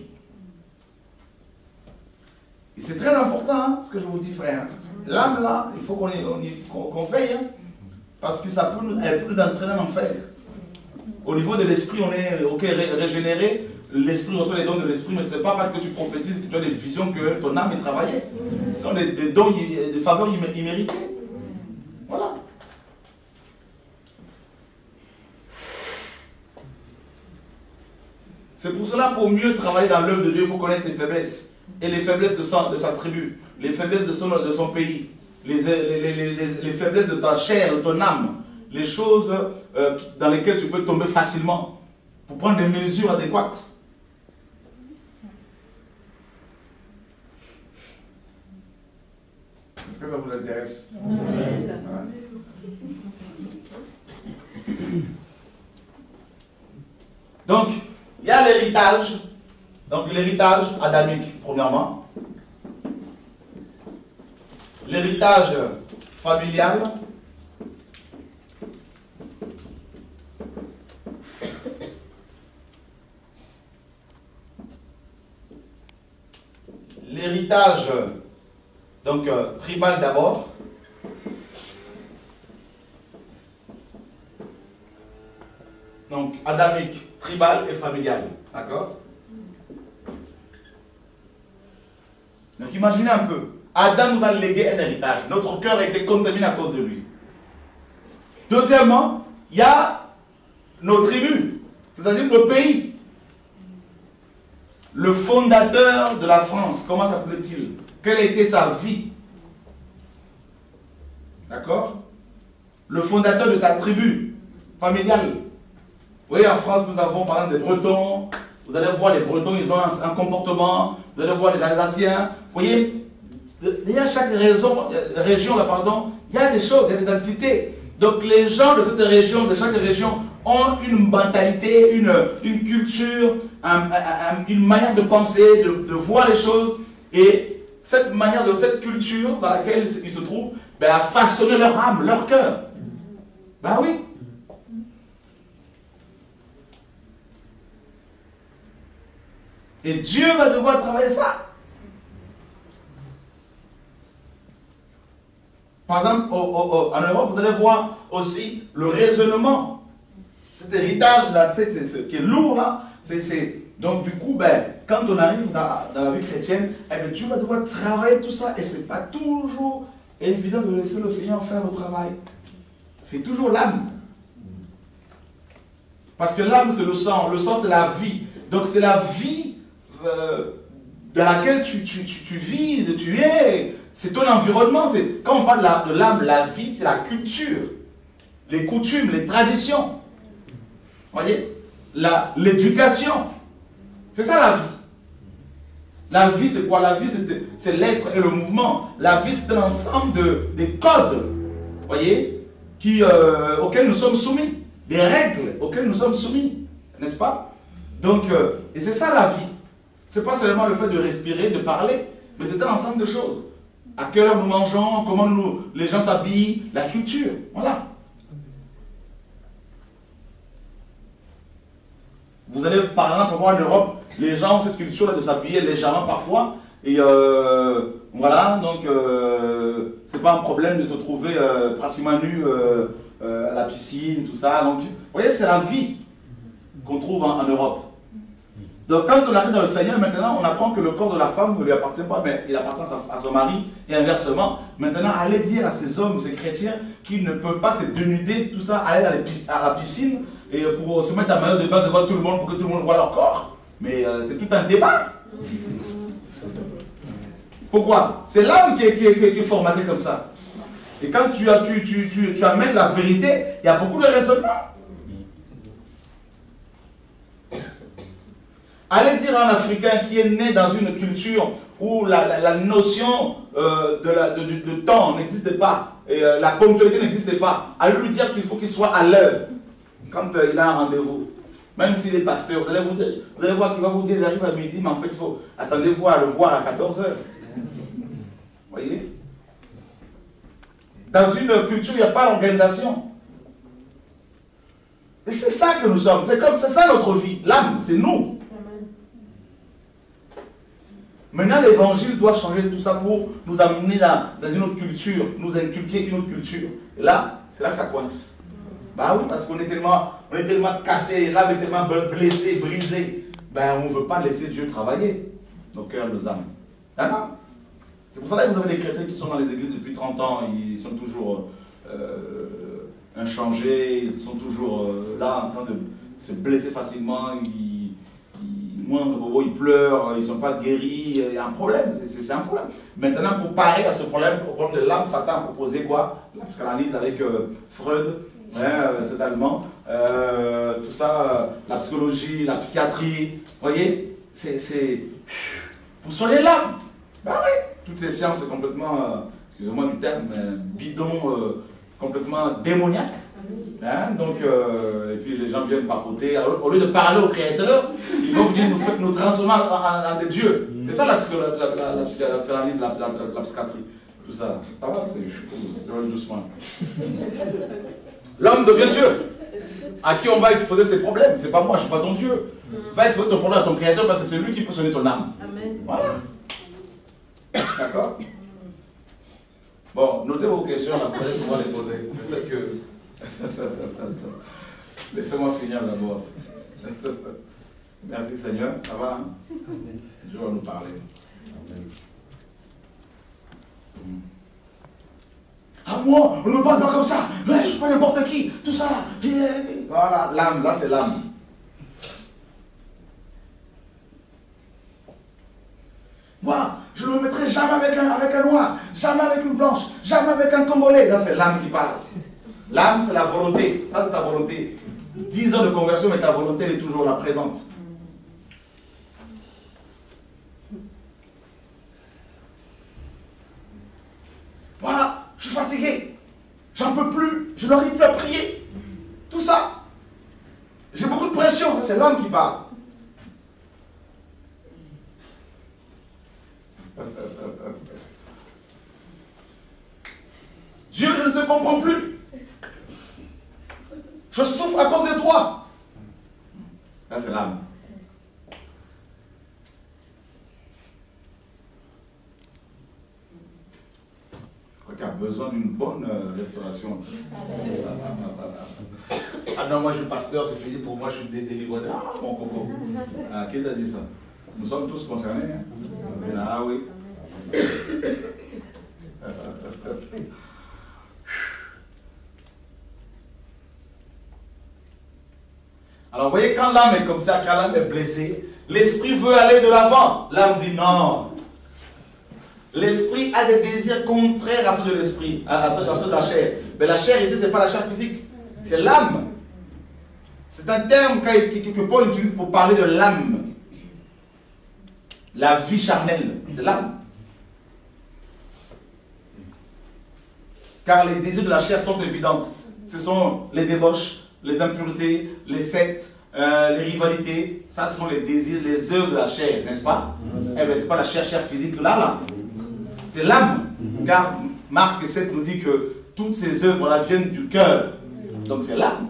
Et c'est très important, hein, ce que je vous dis, frère. L'âme, là, il faut qu'on qu'on veille, hein, parce que ça peut nous, elle peut nous entraîner en enfer. Au niveau de l'esprit, on est régénéré. L'esprit reçoit les dons de l'esprit, mais ce n'est pas parce que tu prophétises que tu as des visions que ton âme est travaillée. Ce sont des, des dons, des faveurs immé- imméritées. Voilà. C'est pour cela, pour mieux travailler dans l'œuvre de Dieu, il faut connaître ses faiblesses. Et les faiblesses de, de sa tribu, les faiblesses de son, de son pays, les- les- les- les faiblesses de ta chair, de ton âme, les choses euh, dans lesquelles tu peux tomber facilement pour prendre des mesures adéquates. Est-ce que ça vous intéresse. Donc, il y a l'héritage. Donc, l'héritage adamique, premièrement. L'héritage familial. L'héritage, donc, euh, tribal d'abord. Donc, adamique, tribal et familial. D'accord? Donc, imaginez un peu. Adam nous a légué un héritage. Notre cœur a été contaminé à cause de lui. Deuxièmement, il y a nos tribus, c'est-à-dire le pays. Le fondateur de la France, comment s'appelait-il? Quelle était sa vie? D'accord? Le fondateur de ta tribu familiale. Vous voyez, en France, nous avons par exemple des Bretons. Vous allez voir, les Bretons, ils ont un, comportement. Vous allez voir les Alsaciens. Vous voyez, derrière chaque raison, région, là, pardon, il y a des choses, il y a des entités. Donc les gens de cette région, de chaque région, ont une mentalité, une, une culture, un- un- un- une manière de penser, de, de voir les choses. Et cette manière de cette culture dans laquelle ils se trouvent, ben, a façonné leur âme, leur cœur. Ben oui. Et Dieu va devoir travailler ça. Par exemple, en Europe, vous allez voir aussi le raisonnement. Cet héritage-là, qui est lourd là, c'est. Donc, du coup, ben, quand on arrive dans, la vie chrétienne, eh ben, Dieu va devoir travailler tout ça et c'est pas toujours évident de laisser le Seigneur faire le travail. C'est toujours l'âme. Parce que l'âme, c'est le sang. Le sang, c'est la vie. Donc, c'est la vie euh, dans laquelle tu, tu, tu, tu vis, tu es. C'est ton environnement. Quand on parle de l'âme, la vie, c'est la culture, les coutumes, les traditions. Voyez? La- L'éducation. C'est ça la vie. La vie, c'est quoi? La vie, c'est- l'être et le mouvement. La vie, c'est un ensemble de, des codes, voyez, euh, auxquels nous sommes soumis, des règles auxquelles nous sommes soumis, n'est-ce pas? Donc, euh, et c'est ça la vie. C'est pas seulement le fait de respirer, de parler, mais c'est un ensemble de choses. À quelle heure nous mangeons, comment nous, les gens s'habillent, la culture, voilà. Vous allez par exemple voir en Europe, les gens ont cette culture de s'habiller légèrement parfois. Et euh, voilà, donc euh, c'est pas un problème de se trouver euh, pratiquement nu euh, euh, à la piscine, tout ça. Donc, vous voyez, c'est la vie qu'on trouve en, Europe. Donc quand on arrive dans le Seigneur, maintenant on apprend que le corps de la femme ne lui appartient pas, mais il appartient à, son mari, et inversement. Maintenant, allez dire à ces hommes, ces chrétiens, qu'ils ne peuvent pas se dénuder, tout ça, aller à la, pis- à la piscine, et pour se mettre à maillot de bain devant tout le monde, pour que tout le monde voit leur corps. Mais euh, c'est tout un débat. Pourquoi? C'est l'âme qui est, qui est- qui est- formatée comme ça. Et quand tu, as, tu, tu, tu, amènes la vérité, il y a beaucoup de raisonnements. Allez dire à un Africain qui est né dans une culture où la, la- notion euh, de, la- de- temps n'existait pas, et euh, la ponctualité n'existait pas, allez lui dire qu'il faut qu'il soit à l'heure quand il a un rendez-vous. Même s'il est pasteur, vous allez, vous, vous allez voir qu'il va vous dire j'arrive à midi, mais en fait, il faut attendez-vous à le voir à 14h. voyez? Dans une culture, il n'y a pas d'organisation. Et c'est ça que nous sommes, c'est comme c'est ça notre vie. L'âme, c'est nous. Maintenant, l'évangile doit changer tout ça pour nous amener dans, dans une autre culture, nous inculquer une autre culture. Et là, c'est là que ça coince. Bah oui, parce qu'on est tellement, on est tellement cassé, l'âme est tellement blessée, brisée. Ben, on ne veut pas laisser Dieu travailler. Nos cœurs, nos âmes. D'accord C'est pour ça que vous avez des chrétiens qui sont dans les églises depuis 30 ans, ils sont toujours euh, inchangés, ils sont toujours euh, là en train de se blesser facilement, ils, ils, pleurent, ils ne sont pas guéris, il y a un problème, c'est c'est un problème. Maintenant, pour parer à ce problème, au problème de l'âme, Satan a proposé quoi? La psychanalyse avec euh, Freud, hein, euh, cet allemand, euh, tout ça, euh, la psychologie, la psychiatrie, voyez C'est. Pour soigner l'âme oui Toutes ces sciences complètement, excusez-moi du terme, bidon, complètement démoniaque. Hein, donc, et puis les gens viennent papoter. Au lieu de parler au Créateur, ils vont venir nous, faire, nous transformer en, des dieux. C'est ça la, psychanalyse, la, la, la- psychiatrie. Tout ça. Ça va, c'est doucement. L'homme devient Dieu. À qui on va exposer ses problèmes? C'est pas moi, je suis pas ton Dieu. Va exposer ton problème à ton Créateur parce que c'est lui qui peut soigner ton âme. Amen. Voilà. D'accord? Bon, notez vos questions, après on va les poser. Je sais que. Laissez-moi finir d'abord. Merci Seigneur, ça va hein? Dieu va nous parler. Mm. Ah moi, on ne me parle pas comme ça. Je suis pas n'importe qui. Tout ça là. Voilà, l'âme, là c'est l'âme. Moi, je ne me mettrai jamais avec un, avec un noir, jamais avec une blanche, jamais avec un congolais. Là, c'est l'âme qui parle. L'âme, c'est la volonté. Ça, c'est ta volonté. 10 ans de conversion, mais ta volonté, est toujours là présente. Voilà, je suis fatigué. J'en peux plus. Je n'arrive plus à prier. Tout ça. J'ai beaucoup de pression. C'est l'âme qui parle. Dieu, je ne te comprends plus. Je souffre à cause de toi. Là, c'est l'âme. Y a besoin d'une bonne euh, restauration. Ah non, moi je suis pasteur, c'est fini pour moi, je suis dé- délivré. Ah, mon coco. Ah, qui t'a dit ça? Nous sommes tous concernés. hein? Ah oui. Alors, vous voyez, quand l'âme est comme ça, quand l'âme est blessée, l'esprit veut aller de l'avant. L'âme dit non. L'esprit a des désirs contraires à ceux de l'esprit, à, ceux de la chair. Mais la chair ici, ce n'est pas la chair physique, c'est l'âme. C'est un terme que, que Paul utilise pour parler de l'âme. La vie charnelle, c'est l'âme. Car les désirs de la chair sont évidents. Ce sont les débauches, les impuretés, les sectes, euh, les rivalités. Ça, ce sont les désirs, les œuvres de la chair, n'est-ce pas? Eh bien, ce n'est pas la chair, chair physique là, là. C'est l'âme. Car Marc 7 nous dit que toutes ces œuvres-là viennent du cœur. Donc c'est l'âme.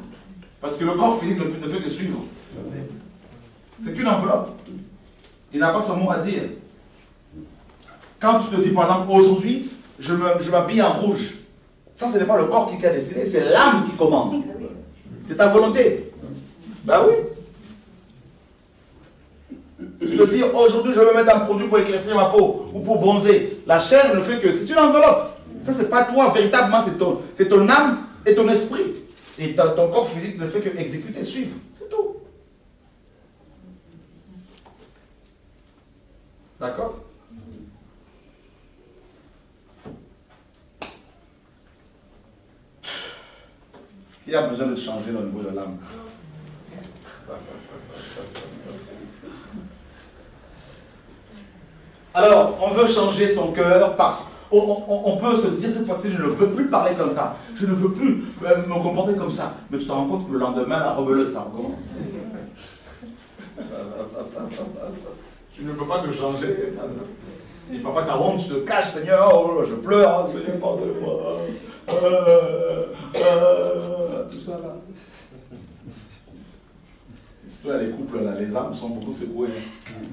Parce que le corps physique ne fait que suivre. C'est qu'une enveloppe. Il n'a pas son mot à dire. Quand tu te dis, par exemple, aujourd'hui, je m'habille en rouge, ça, ce n'est pas le corps qui a décidé, c'est l'âme qui commande. C'est ta volonté. Ben oui. Tu te dis, aujourd'hui, je vais me mettre un produit pour éclaircir ma peau ou pour bronzer. La chair ne fait que. C'est une enveloppe. Ça, c'est pas toi, véritablement, c'est ton, ton âme et ton esprit. Et ton corps physique ne fait que exécuter, suivre. C'est tout. D'accord? Qui a besoin de changer au niveau de l'âme Alors, on veut changer son cœur parce qu'on peut se dire cette fois-ci, je ne veux plus parler comme ça, je ne veux plus euh, me comporter comme ça. Mais tu te rends compte que le lendemain, la rebelote, ça recommence. tu ne peux pas te changer. Et parfois, ta honte, tu te caches, Seigneur, oh, je pleure, hein, Seigneur, pardonne-moi. Euh, euh, tout ça là. Là, les couples, là, les âmes sont beaucoup secouées.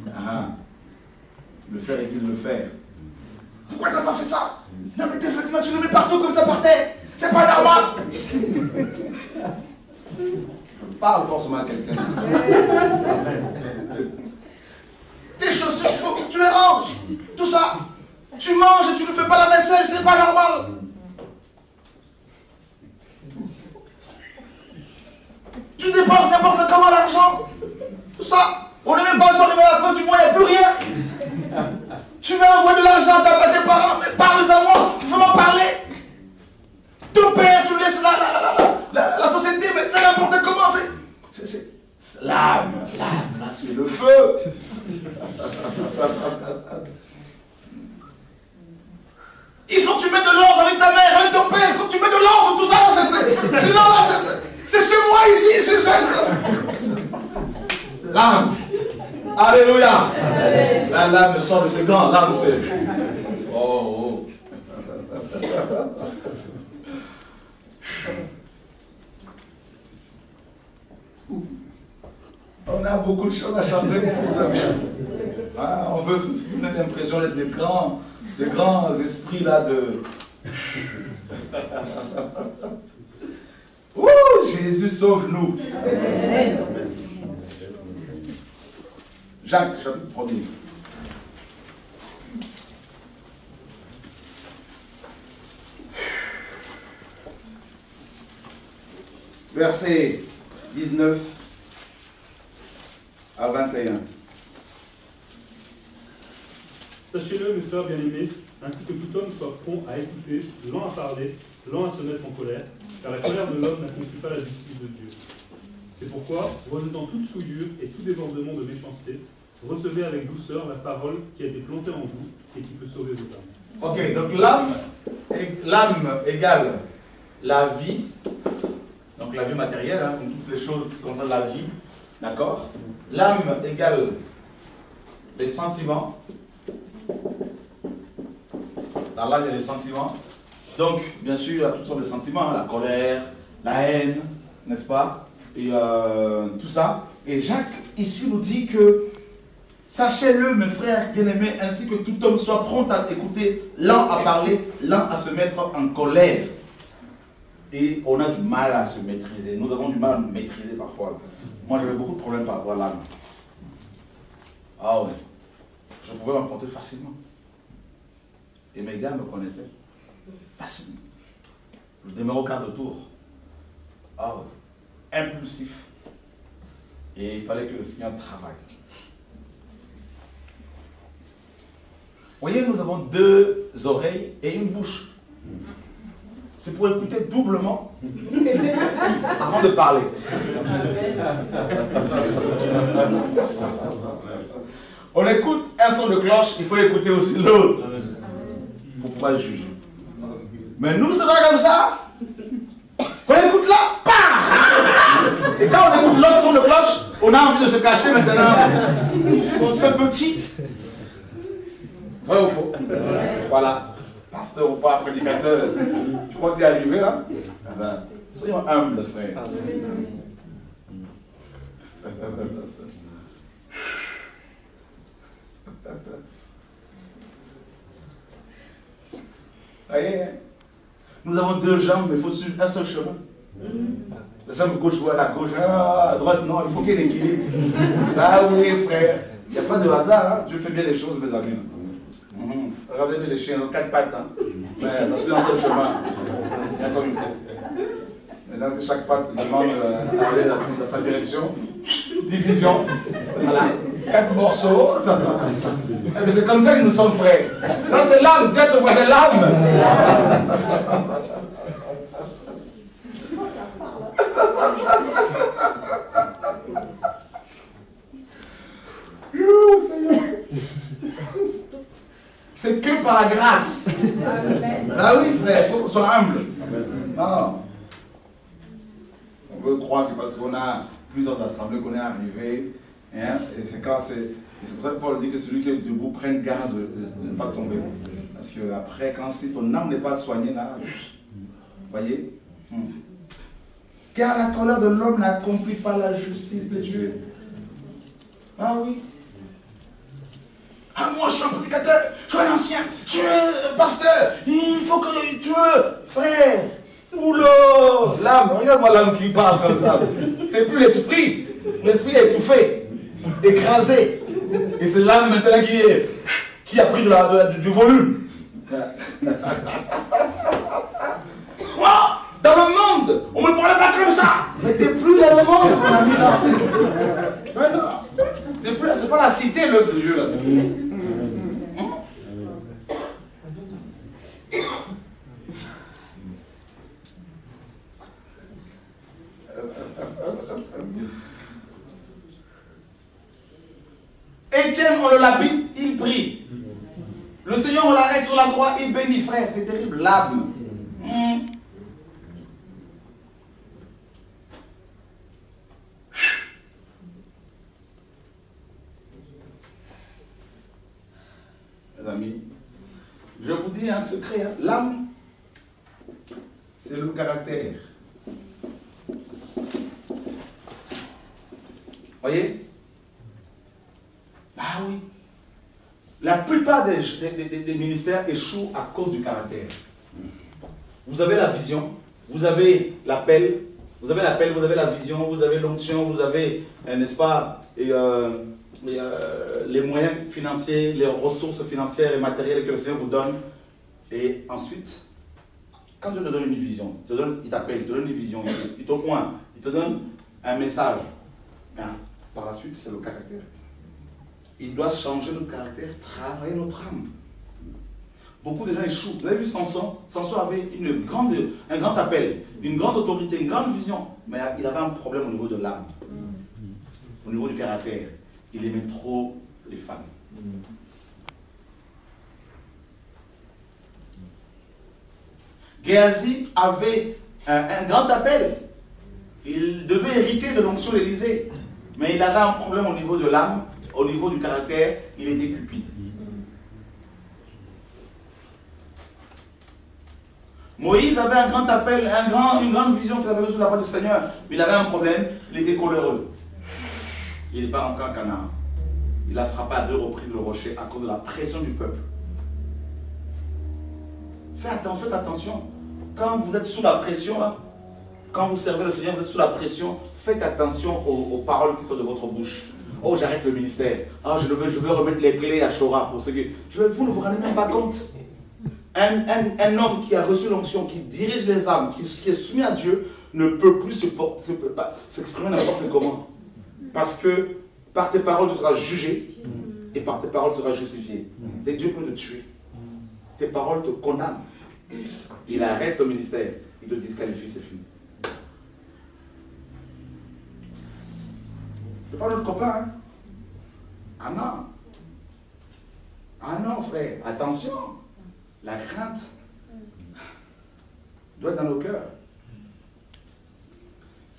Hein. Ah. Le fer église le fer. Pourquoi tu n'as pas fait ça? Non, mais effectivement, tu le mets partout comme ça par terre. C'est pas normal. Parle forcément à quelqu'un. Tes chaussures, il faut que tu les ranges. Tout ça. Tu manges et tu ne fais pas la vaisselle, c'est pas normal. Tu dépenses n'importe comment l'argent. Tout ça. On n'est même pas encore arrivé à la fin du mois, il n'y a plus rien. Tu veux envoyer de l'argent à tes parents, mais parle-en moi. Il faut m'en parler. Ton père, tu laisses la, la, la, société, mais c'est n'importe comment. C'est l'âme, l'âme, c'est le feu. Il faut que tu mettes de l'ordre avec ta mère, avec ton père, il faut que tu mettes de l'ordre, tout ça. Sinon, c'est chez moi ici, c'est ça. L'âme. Alléluia. La lame sort de ses gants. L'âme, c'est. Oh, oh. On a beaucoup de choses à changer. Ah, on veut se donner l'impression d'être des grands, des grands esprits là de. Oh, Jésus sauve-nous. Jacques, chapitre 1er. Verset 19 à 21. Sachez-le, mes frères bien-aimés, ainsi que tout homme soit prompt à écouter, lent à parler, lent à se mettre en colère, car la colère de l'homme n'accomplit pas la justice de Dieu. C'est pourquoi, rejetant toute souillure et tout débordement de méchanceté, recevez avec douceur la parole qui a été plantée en vous et qui peut sauver vos âmes. Ok, donc l'âme, l'âme égale la vie, donc la vie matérielle, hein, comme toutes les choses qui concernent la vie, d'accord? L'âme égale les sentiments. Dans l'âme, il y a les sentiments. Donc, bien sûr, il y a toutes sortes de sentiments, hein, la colère, la haine, n'est-ce pas? Et euh, tout ça. Et Jacques, ici, nous dit que Sachez-le, mes frères bien-aimés, ainsi que tout homme soit prompt à écouter, lent à parler, lent à se mettre en colère. Et on a du mal à se maîtriser. Nous avons du mal à nous maîtriser parfois. Moi, j'avais beaucoup de problèmes par rapport à l'âme. Ah ouais. Je pouvais m'emporter facilement. Et mes gars me connaissaient. Facile. Le numéro 4 de tour. Ah ouais. Impulsif. Et il fallait que le Seigneur travaille. Voyez, nous avons deux oreilles et une bouche. C'est pour écouter doublement avant de parler. On écoute un son de cloche, il faut écouter aussi l'autre pour pouvoir juger. Mais nous, c'est pas comme ça. Quand on écoute là, Et quand on écoute l'autre son de cloche, on a envie de se cacher maintenant. On se fait petit. Vrai ou faux? Voilà. Pasteur ou pas, prédicateur. Tu crois que tu es arrivé là? Soyons humbles, frère. Voyez, hein? nous avons deux jambes, mais il faut suivre un seul chemin. La jambe gauche à la gauche, ah, à droite, non, il faut qu'il y ait l'équilibre. Ah oui, frère. Il n'y a pas de hasard, hein? Dieu fait bien les choses, mes amis. Mhm. Regardez les chiens, quatre pattes. Hein? Mais dans seul chemin. Bien comme il faut. Maintenant, c'est chaque patte demande euh, à aller dans, dans sa direction. Division. Voilà. Quatre morceaux. Eh bien, c'est comme ça que nous sommes frères. Ça, c'est l'âme. Dis à ton voisin l'âme. Comment ça parle Ouh, Seigneur. C'est que par la grâce. Ah oui, frère, il faut qu'on soit humble. Ah. On veut croire que parce qu'on a plusieurs assemblées qu'on est arrivé, hein, et c'est quand c'est. c'est pour ça que Paul dit que celui qui est debout prenne garde de, de- de ne pas tomber. Parce que après, quand si ton âme n'est pas soignée, là, voyez Hmm. Car la colère de l'homme n'accomplit pas la justice de Dieu. Ah oui. Ah, moi, je suis un prédicateur, je suis un ancien, je suis un pasteur. Il faut que tu veux, frère. Oula, l'âme, regarde-moi l'âme qui parle comme ça. C'est plus l'esprit. L'esprit est étouffé, écrasé. Et c'est l'âme maintenant qui, est, qui a pris du volume. Moi, dans le monde, on me parlait pas comme ça. Mais t'es plus dans le monde, mon ami là. C'est pas la cité l'œuvre de Dieu là, c'est fini. Étienne, on le lapide, il prie. Le Seigneur, on l'arrête sur la croix, il bénit, frère. C'est terrible, l'âme. Hmm. Amis, je vous dis un secret. hein. L'âme, c'est le caractère. Voyez? Ah oui. La plupart des ministères échouent à cause du caractère. Vous avez la vision, vous avez l'appel, vous avez l'appel, vous avez la vision, vous avez l'onction, vous avez, euh, n'est-ce pas, et, euh, euh, les moyens financiers, les ressources financières et matérielles que le Seigneur vous donne. Et ensuite, quand Dieu te donne une vision, il il t'appelle, il te donne une vision, il, te pointe, il te donne un message. Hein, Par la suite, c'est le caractère. Il doit changer notre caractère, travailler notre âme. Beaucoup de gens échouent. Vous avez vu Samson? Samson avait une grande, un grand appel, une grande autorité, une grande vision, mais il avait un problème au niveau de l'âme, au niveau du caractère. Il aimait trop les femmes. Géasi avait un, grand appel. Il devait hériter de l'onction d'Élysée. Mais il avait un problème au niveau de l'âme, au niveau du caractère, il était cupide. Moïse avait un grand appel, une grande vision qu'il avait reçue de la part du Seigneur, mais il avait un problème, il était coléreux. Il n'est pas rentré en Canaan. Il a frappé à deux reprises le rocher à cause de la pression du peuple. Faites attention, faites attention. Quand vous êtes sous la pression, quand vous servez le Seigneur, vous êtes sous la pression, faites attention aux, paroles qui sortent de votre bouche. Oh, j'arrête le ministère. Ah, je veux, je veux remettre les clés à Chora pour ceux qui. Je veux, vous ne vous rendez même pas compte. Un, homme qui a reçu l'onction, qui dirige les âmes, qui, est soumis à Dieu, ne peut plus pas- s'exprimer n'importe comment. Parce que par tes paroles, tu seras jugé et par tes paroles, tu seras justifié. C'est Dieu peut te tuer. Tes paroles te condamnent. Il arrête ton ministère. Il te disqualifie, c'est fini. C'est pas notre copain. hein. Ah non. Ah non, frère. Attention. La crainte doit être dans nos cœurs.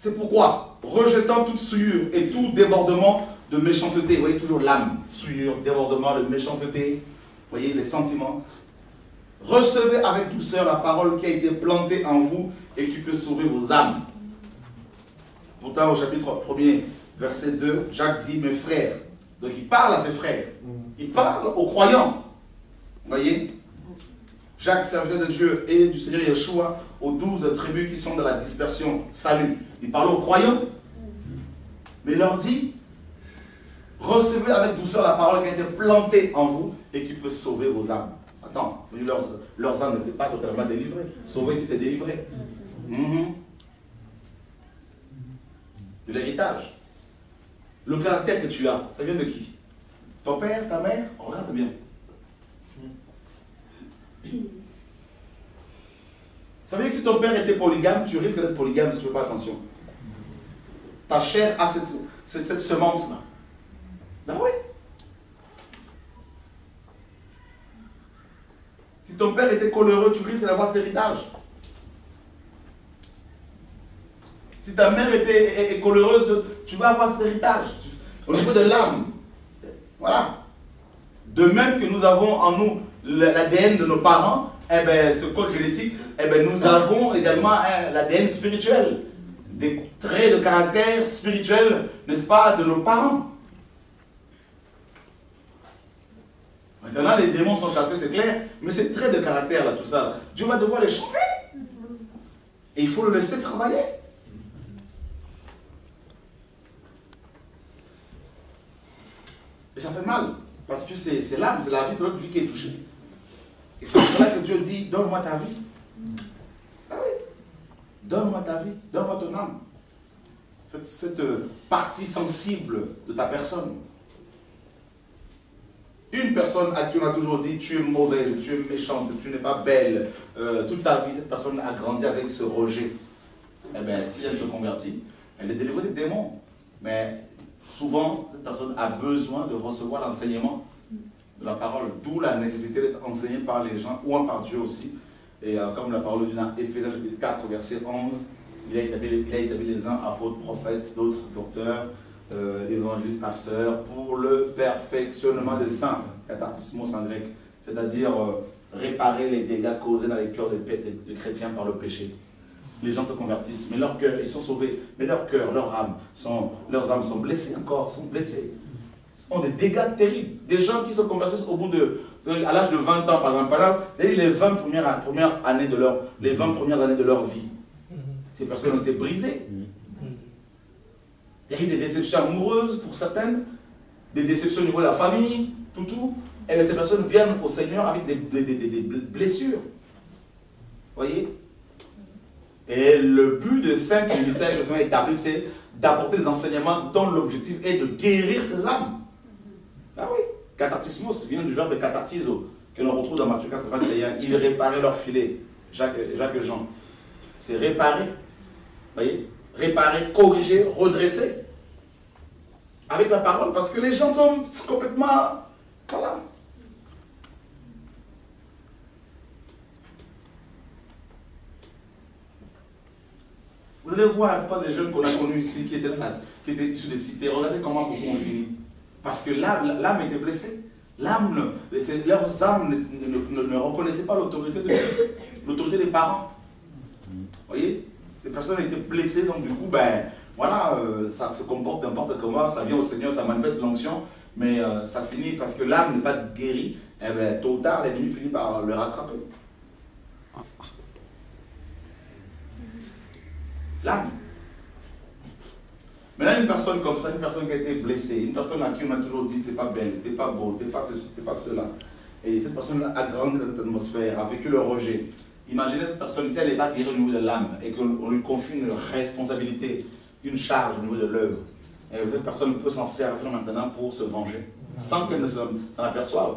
C'est pourquoi, rejetant toute souillure et tout débordement de méchanceté, voyez toujours l'âme, souillure, débordement de méchanceté, voyez les sentiments, recevez avec douceur la parole qui a été plantée en vous et qui peut sauver vos âmes. Pourtant, au chapitre 1er, verset 2, Jacques dit Mes frères. Donc il parle à ses frères. Il parle aux croyants. Voyez? Jacques, serviteur de Dieu et du Seigneur Yeshua, aux douze tribus qui sont dans la dispersion. Salut. Il parle aux croyants. Mais il leur dit Recevez avec douceur la parole qui a été plantée en vous et qui peut sauver vos âmes. Attends, leurs, âmes n'étaient pas totalement délivrées. Sauver, c'est délivré. Mhm. De l'héritage. Le caractère que tu as, ça vient de qui? Ton père, ta mère? Regarde bien. Ça veut dire que si ton père était polygame, tu risques d'être polygame si tu ne fais pas attention. Ta chair a cette, cette- semence-là. Ben oui. Si ton père était coléreux, tu risques d'avoir cet héritage. Si ta mère était est coléreuse, tu vas avoir cet héritage. Au niveau de l'âme. Voilà. De même que nous avons en nous l'ADN de nos parents, eh ben, ce code génétique, eh ben, nous avons également hein, l'ADN spirituel. Des traits de caractère spirituel, n'est-ce pas, de nos parents. Maintenant, les démons sont chassés, c'est clair, mais ces traits de caractère, là, tout ça, Dieu va devoir les changer. Et il faut le laisser travailler. Et ça fait mal, parce que c'est c'est l'âme, c'est la vie, c'est notre vie qui est touchée. Et c'est pour cela que Dieu dit, donne-moi ta vie. Ah oui, donne-moi ta vie, donne-moi ton âme. Cette, partie sensible de ta personne. Une personne à qui on a toujours dit, tu es mauvaise, tu es méchante, tu n'es pas belle, euh, toute sa vie, cette personne a grandi avec ce rejet. Eh bien, si elle se convertit, elle est délivrée des démons. Mais souvent, cette personne a besoin de recevoir l'enseignement de la parole, d'où la nécessité d'être enseigné par les gens, ou par Dieu aussi. Et euh, comme la parole dit dans Éphésiens chapitre 4, verset 11, il a établi, il a établi les uns apôtres, prophètes, d'autres docteurs, euh, évangélistes, pasteurs, pour le perfectionnement des saints, cathartismos en grec, c'est-à-dire euh, réparer les dégâts causés dans les cœurs des, chrétiens par le péché les gens se convertissent, mais leur cœur, ils sont sauvés, mais leur cœur, leur âme, sont, leurs âmes sont blessées encore, sont blessées. Ils ont des dégâts terribles. Des gens qui se convertissent au bout de, à l'âge de 20 ans, par exemple, par exemple, les 20 premières, premières années de leur, les 20 premières années de leur vie, ces personnes ont été brisées. Il y a eu des déceptions amoureuses pour certaines, des déceptions au niveau de la famille, tout, tout. Et ces personnes viennent au Seigneur avec des, des- des- des- blessures. Voyez? Et le but de cinq ministères que le établi, c'est d'apporter des enseignements dont l'objectif est de guérir ces âmes. Ah oui, cathartismos vient du verbe cathartizo, que l'on retrouve dans Matthieu 81. Il réparait leur filet, Jacques, Jacques et Jean. C'est réparer. voyez Réparer, corriger, redresser. Avec la parole, parce que les gens sont complètement. Voilà. Vous allez voir plupart des jeunes qu'on a connus ici, qui étaient, la- qui étaient issus des cités, regardez comment beaucoup ont fini. Parce que l'âme était blessée. L'âme, leurs âmes ne, reconnaissaient pas l'autorité de l'autorité des parents. Vous voyez? Ces personnes étaient blessées, donc du coup, ben, voilà, euh, ça se comporte n'importe comment, ça vient au Seigneur, ça manifeste l'onction, mais euh, ça finit parce que l'âme n'est pas guérie, et ben, tôt ou tard, l'ennemi finit par le rattraper. L'âme. Maintenant, une personne comme ça, une personne qui a été blessée, une personne à qui on a toujours dit t'es pas belle, t'es pas beau, t'es pas ceci, t'es pas cela, et cette personne a grandi dans cette atmosphère, a vécu le rejet. Imaginez cette personne, si elle n'est pas guérie au niveau de l'âme et qu'on lui confie une responsabilité, une charge au niveau de l'œuvre, et cette personne peut s'en servir maintenant pour se venger, sans qu'elle ne s'en aperçoive.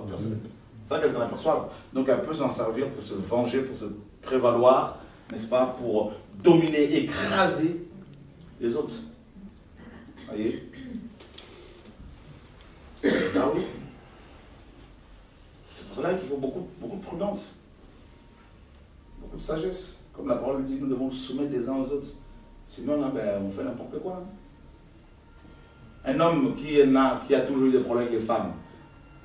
Sans qu'elle s'en aperçoive. Donc elle peut s'en servir pour se venger, pour se prévaloir, n'est-ce pas, pour dominer, écraser les autres. Ah C'est pour cela qu'il faut beaucoup, beaucoup de prudence, beaucoup de sagesse. Comme la parole dit, nous devons soumettre les uns aux autres. Sinon, là, ben, on fait n'importe quoi. Un homme qui, qui a toujours eu des problèmes avec les femmes,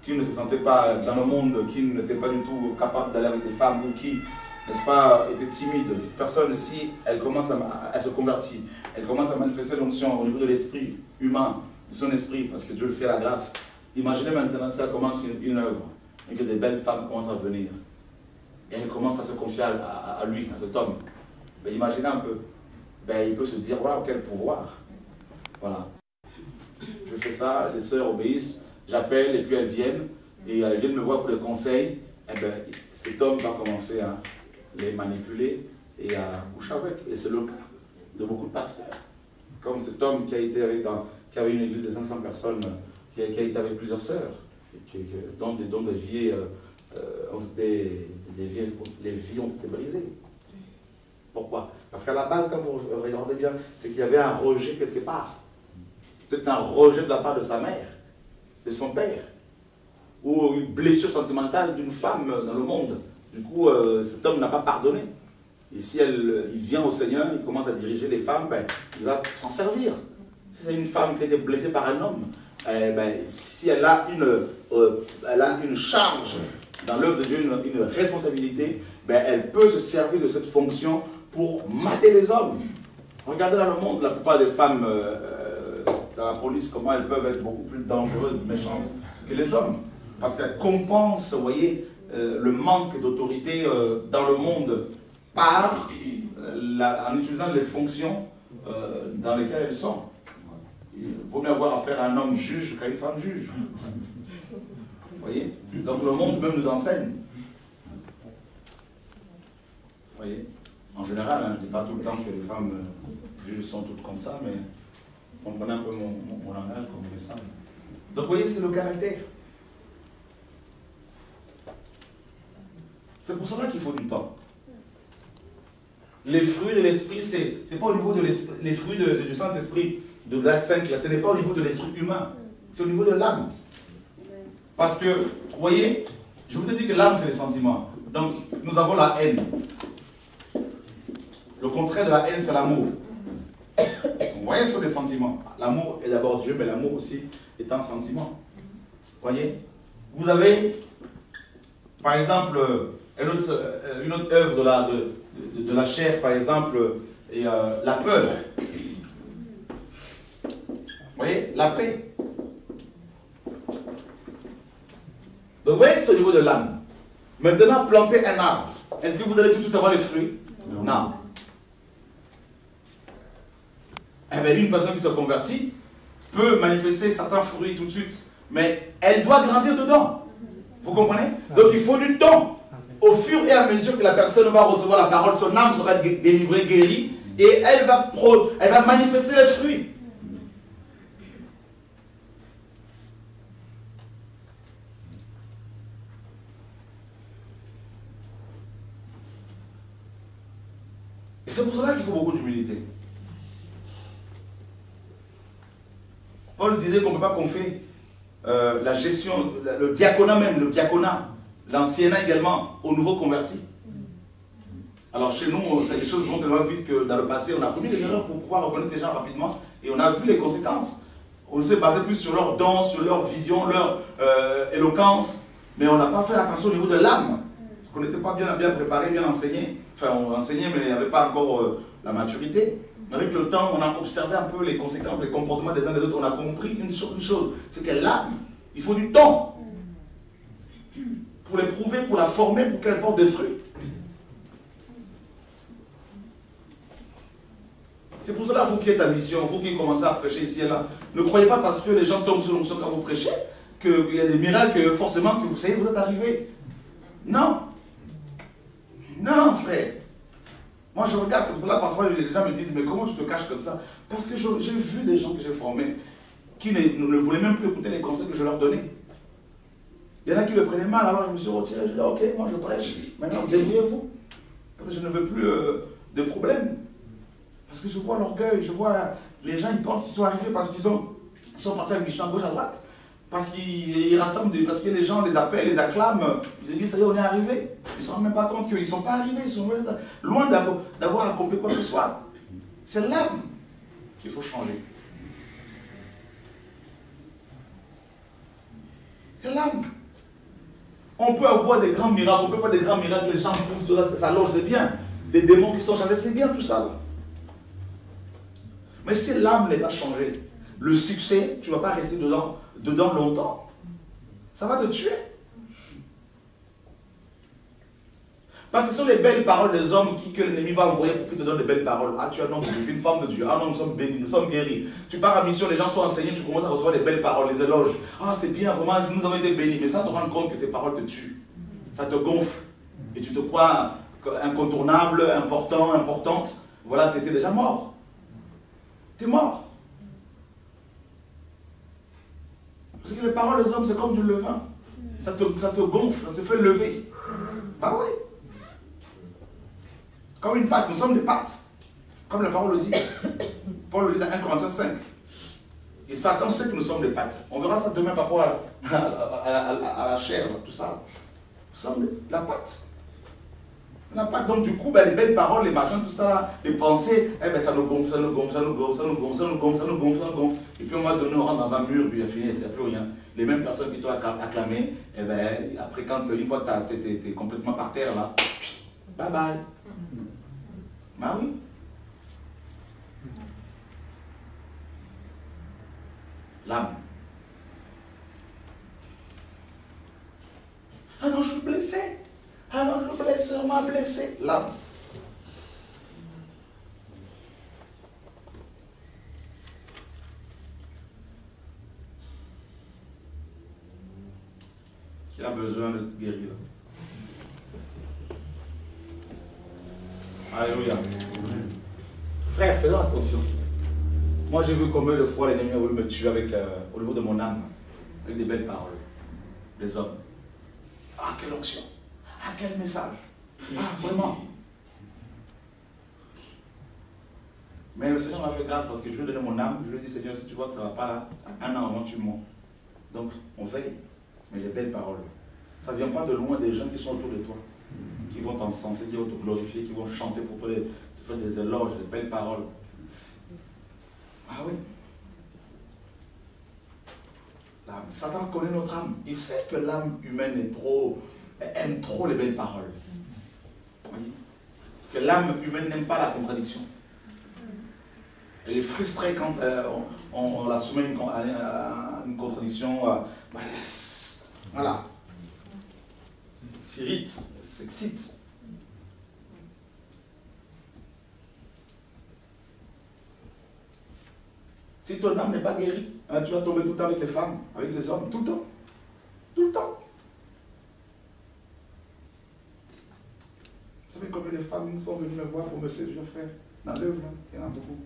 qui ne se sentait pas dans le monde, qui n'était pas du tout capable d'aller avec des femmes, ou qui, n'est-ce pas, était timide. Cette personne, si elle commence à, se convertir, elle commence à manifester l'onction au niveau de l'esprit humain, de son esprit, parce que Dieu lui fait la grâce. Imaginez maintenant ça commence une, œuvre, et que des belles femmes commencent à venir. Et elle commence à se confier à, lui, à cet homme. Ben, imaginez un peu. Ben, il peut se dire, waouh, quel pouvoir. Voilà. Je fais ça, les sœurs obéissent, j'appelle et puis elles viennent, et elles viennent me voir pour le conseil. Et ben, cet homme va commencer à les manipuler et à coucher avec. Et c'est le cas de beaucoup de pasteurs. Comme cet homme qui a été avec qui avait une église de 500 personnes, qui a, été avec plusieurs sœurs, et dont, des, dont des vies, euh, euh, ont été, les vies ont été brisées. Pourquoi? Parce qu'à la base, quand vous regardez bien, c'est qu'il y avait un rejet quelque part. Peut-être un rejet de la part de sa mère, de son père, ou une blessure sentimentale d'une femme dans le monde. Du coup, euh, cet homme n'a pas pardonné. Et si elle, il vient au Seigneur, il commence à diriger les femmes, ben, il va s'en servir. Si c'est une femme qui a été blessée par un homme, eh ben, si elle a, une, euh, elle a une charge dans l'œuvre de Dieu, une, responsabilité, ben, elle peut se servir de cette fonction pour mater les hommes. Regardez dans le monde, la plupart des femmes euh, dans la police, comment elles peuvent être beaucoup plus dangereuses, méchantes que les hommes. Parce qu'elles compensent, vous voyez, euh, le manque d'autorité euh, dans le monde par euh, en utilisant les fonctions dans lesquelles elles sont. Il vaut mieux avoir affaire à un homme juge qu'à une femme juge. Vous voyez? Donc le monde même nous enseigne. Vous voyez? En général, hein, je ne dis pas tout le temps que les femmes juges sont toutes comme ça, mais comprenez un peu mon, mon, langage comme ça. Donc vous voyez, c'est le caractère. C'est pour cela qu'il faut du temps. Les fruits de l'esprit, ce n'est pas au niveau de l'esprit, les fruits du Saint-Esprit, de l'acte 5, ce n'est pas au niveau de l'esprit humain, c'est au niveau de l'âme. Parce que, vous voyez, je vous ai dit que l'âme, c'est les sentiments. Donc, nous avons la haine. Le contraire de la haine, c'est l'amour. Vous voyez, sur les sentiments. L'amour est d'abord Dieu, mais l'amour aussi est un sentiment. Vous voyez? Vous avez, par exemple, une autre, euh, une autre œuvre de la, de, de, la chair, par exemple, et, euh, la peur. Vous voyez? La paix. Donc vous voyez c'est au niveau de l'âme. Maintenant, planter un arbre. Est-ce que vous allez tout de suite avoir les fruits? Non. Eh bien, une personne qui se convertit peut manifester certains fruits tout de suite, mais elle doit grandir dedans. Vous comprenez? Donc il faut du temps au fur et à mesure que la personne va recevoir la parole, son âme sera délivrée, guérie, et elle va, elle va manifester les fruits. Et c'est pour cela qu'il faut beaucoup d'humilité. Paul disait qu'on ne peut pas confier euh, la gestion, le diaconat même, le diaconat, L'ancienat également aux nouveaux convertis. Alors chez nous, les choses vont tellement vite que dans le passé, on a commis des erreurs pour pouvoir reconnaître les gens rapidement et on a vu les conséquences. On s'est basé plus sur leur don, sur leur vision, leur éloquence, mais on n'a pas fait attention au niveau de l'âme. On n'était pas bien, bien préparé, bien enseigné. Enfin, on enseignait, mais il n'y avait pas encore euh, la maturité. Mais avec le temps, on a observé un peu les conséquences, les comportements des uns des autres. On a compris une, une chose, c'est que l'âme, il faut du temps pour l'éprouver, pour la former, pour qu'elle porte des fruits. C'est pour cela, vous qui êtes à mission, vous qui commencez à prêcher ici et là, ne croyez pas parce que les gens tombent sur l'onction quand vous prêchez, qu'il y a des miracles que forcément que vous savez, vous êtes arrivé. Non. Non, frère. Moi, je regarde, c'est pour cela parfois les gens me disent, mais comment tu te caches comme ça? Parce que j'ai vu des gens que j'ai formés qui ne, voulaient même plus écouter les conseils que je leur donnais. Il y en a qui le prenaient mal, alors je me suis retiré, je dis, ok, moi je prêche, maintenant débrouillez-vous. Parce que je ne veux plus euh, de problèmes. Parce que je vois l'orgueil, je vois les gens, ils pensent qu'ils sont arrivés parce qu'ils sont, ils sont partis à mission à gauche, à droite. Parce qu'ils rassemblent, parce que les gens les appellent, les acclament. Ils se disent, ça y est, on est arrivé. Ils ne se rendent même pas compte qu'ils ne sont pas arrivés. Ils sont loin d'avoir accompli quoi que ce soit. C'est l'âme qu'il faut changer. C'est l'âme. On peut avoir des grands miracles, on peut faire des grands miracles, les gens poussent, tout ça, ça c'est bien. Des démons qui sont chassés, c'est bien tout ça. Mais si l'âme n'est pas changée, le succès, tu ne vas pas rester dedans, dedans longtemps. Ça va te tuer. Parce que ce sont les belles paroles des hommes qui, que l'ennemi va envoyer pour qu'ils te donnent des belles paroles. Ah, tu es un homme de Dieu, une femme de Dieu. Ah non, nous sommes bénis, nous sommes guéris. Tu pars à mission, les gens sont enseignés, tu commences à recevoir des belles paroles, les éloges. Ah, c'est bien, vraiment, nous avons été bénis. Mais ça te rend compte que ces paroles te tuent. Ça te gonfle. Et tu te crois incontournable, important, importante. Voilà, tu étais déjà mort. Tu es mort. Parce que les paroles des hommes, c'est comme du levain. Ça te, ça te gonfle, ça te fait lever. Bah oui. Comme une pâte, nous sommes des pâtes. Comme la parole le dit. Paul le dit dans 1 Corinthiens 5. Et Satan sait que nous sommes des pâtes. On verra ça demain par rapport à, la chair, tout ça. Nous sommes la pâte. La pâte, donc du coup, ben, les belles paroles, les machins, tout ça, les pensées, eh ben, ça nous gonfle, ça nous gonfle, ça nous gonfle, ça nous gonfle, ça nous gonfle, ça nous gonfle, ça nous gonfle. Et puis on va donner, on rentre dans un mur, puis fini, c'est plus rien. Les mêmes personnes qui t'ont acclamé, eh ben, après, quand une fois tu es, complètement par terre, là, bye bye. Bah. L'âme. Ah non, je suis blessé. Ah non, je suis blessé, on m'a blessé. L'âme. Qui a besoin de guérir? Alléluia. Frère, faisons attention. Moi, j'ai vu combien de fois l'ennemi a voulu me tuer avec, euh, au niveau de mon âme, avec des belles paroles. Les hommes. Ah, quelle onction. Ah, quel message. Ah, vraiment. Mais le Seigneur m'a fait grâce parce que je lui ai donné mon âme. Je lui ai dit, Seigneur, si tu vois que ça ne va pas là, un an avant, tu mens. Donc, on veille. Mais les belles paroles. Ça ne vient pas de loin des gens qui sont autour de toi qui vont t'encenser, qui vont te glorifier, qui vont chanter pour toi, te faire des éloges, des belles paroles. Ah oui. Satan connaît notre âme. Il sait que l'âme humaine est trop, aime trop les belles paroles. Que l'âme humaine n'aime pas la contradiction. Elle est frustrée quand euh, on, la soumet à une, contradiction. Euh, voilà. S'irrite s'excite. Si ton âme n'est pas guérie, hein, tu vas tomber tout le temps avec les femmes, avec les hommes, tout le temps. Tout le temps. Vous savez combien de femmes sont venues me voir pour me séduire, frère? Dans l'œuvre, il y en a beaucoup.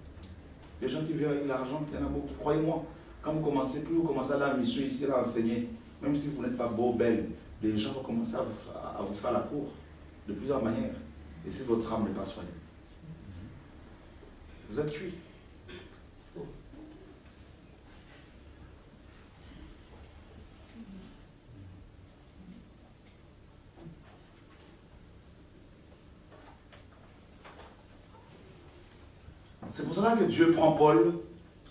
Les gens qui viennent avec l'argent, il y en a beaucoup. Croyez-moi, quand vous commencez, plus vous commencez à la mission ici, à enseigner, même si vous n'êtes pas beau, belle, les gens vont commencer à vous, faire la cour de plusieurs manières. Et si votre âme n'est pas soignée, vous êtes cuit. C'est pour cela que Dieu prend Paul,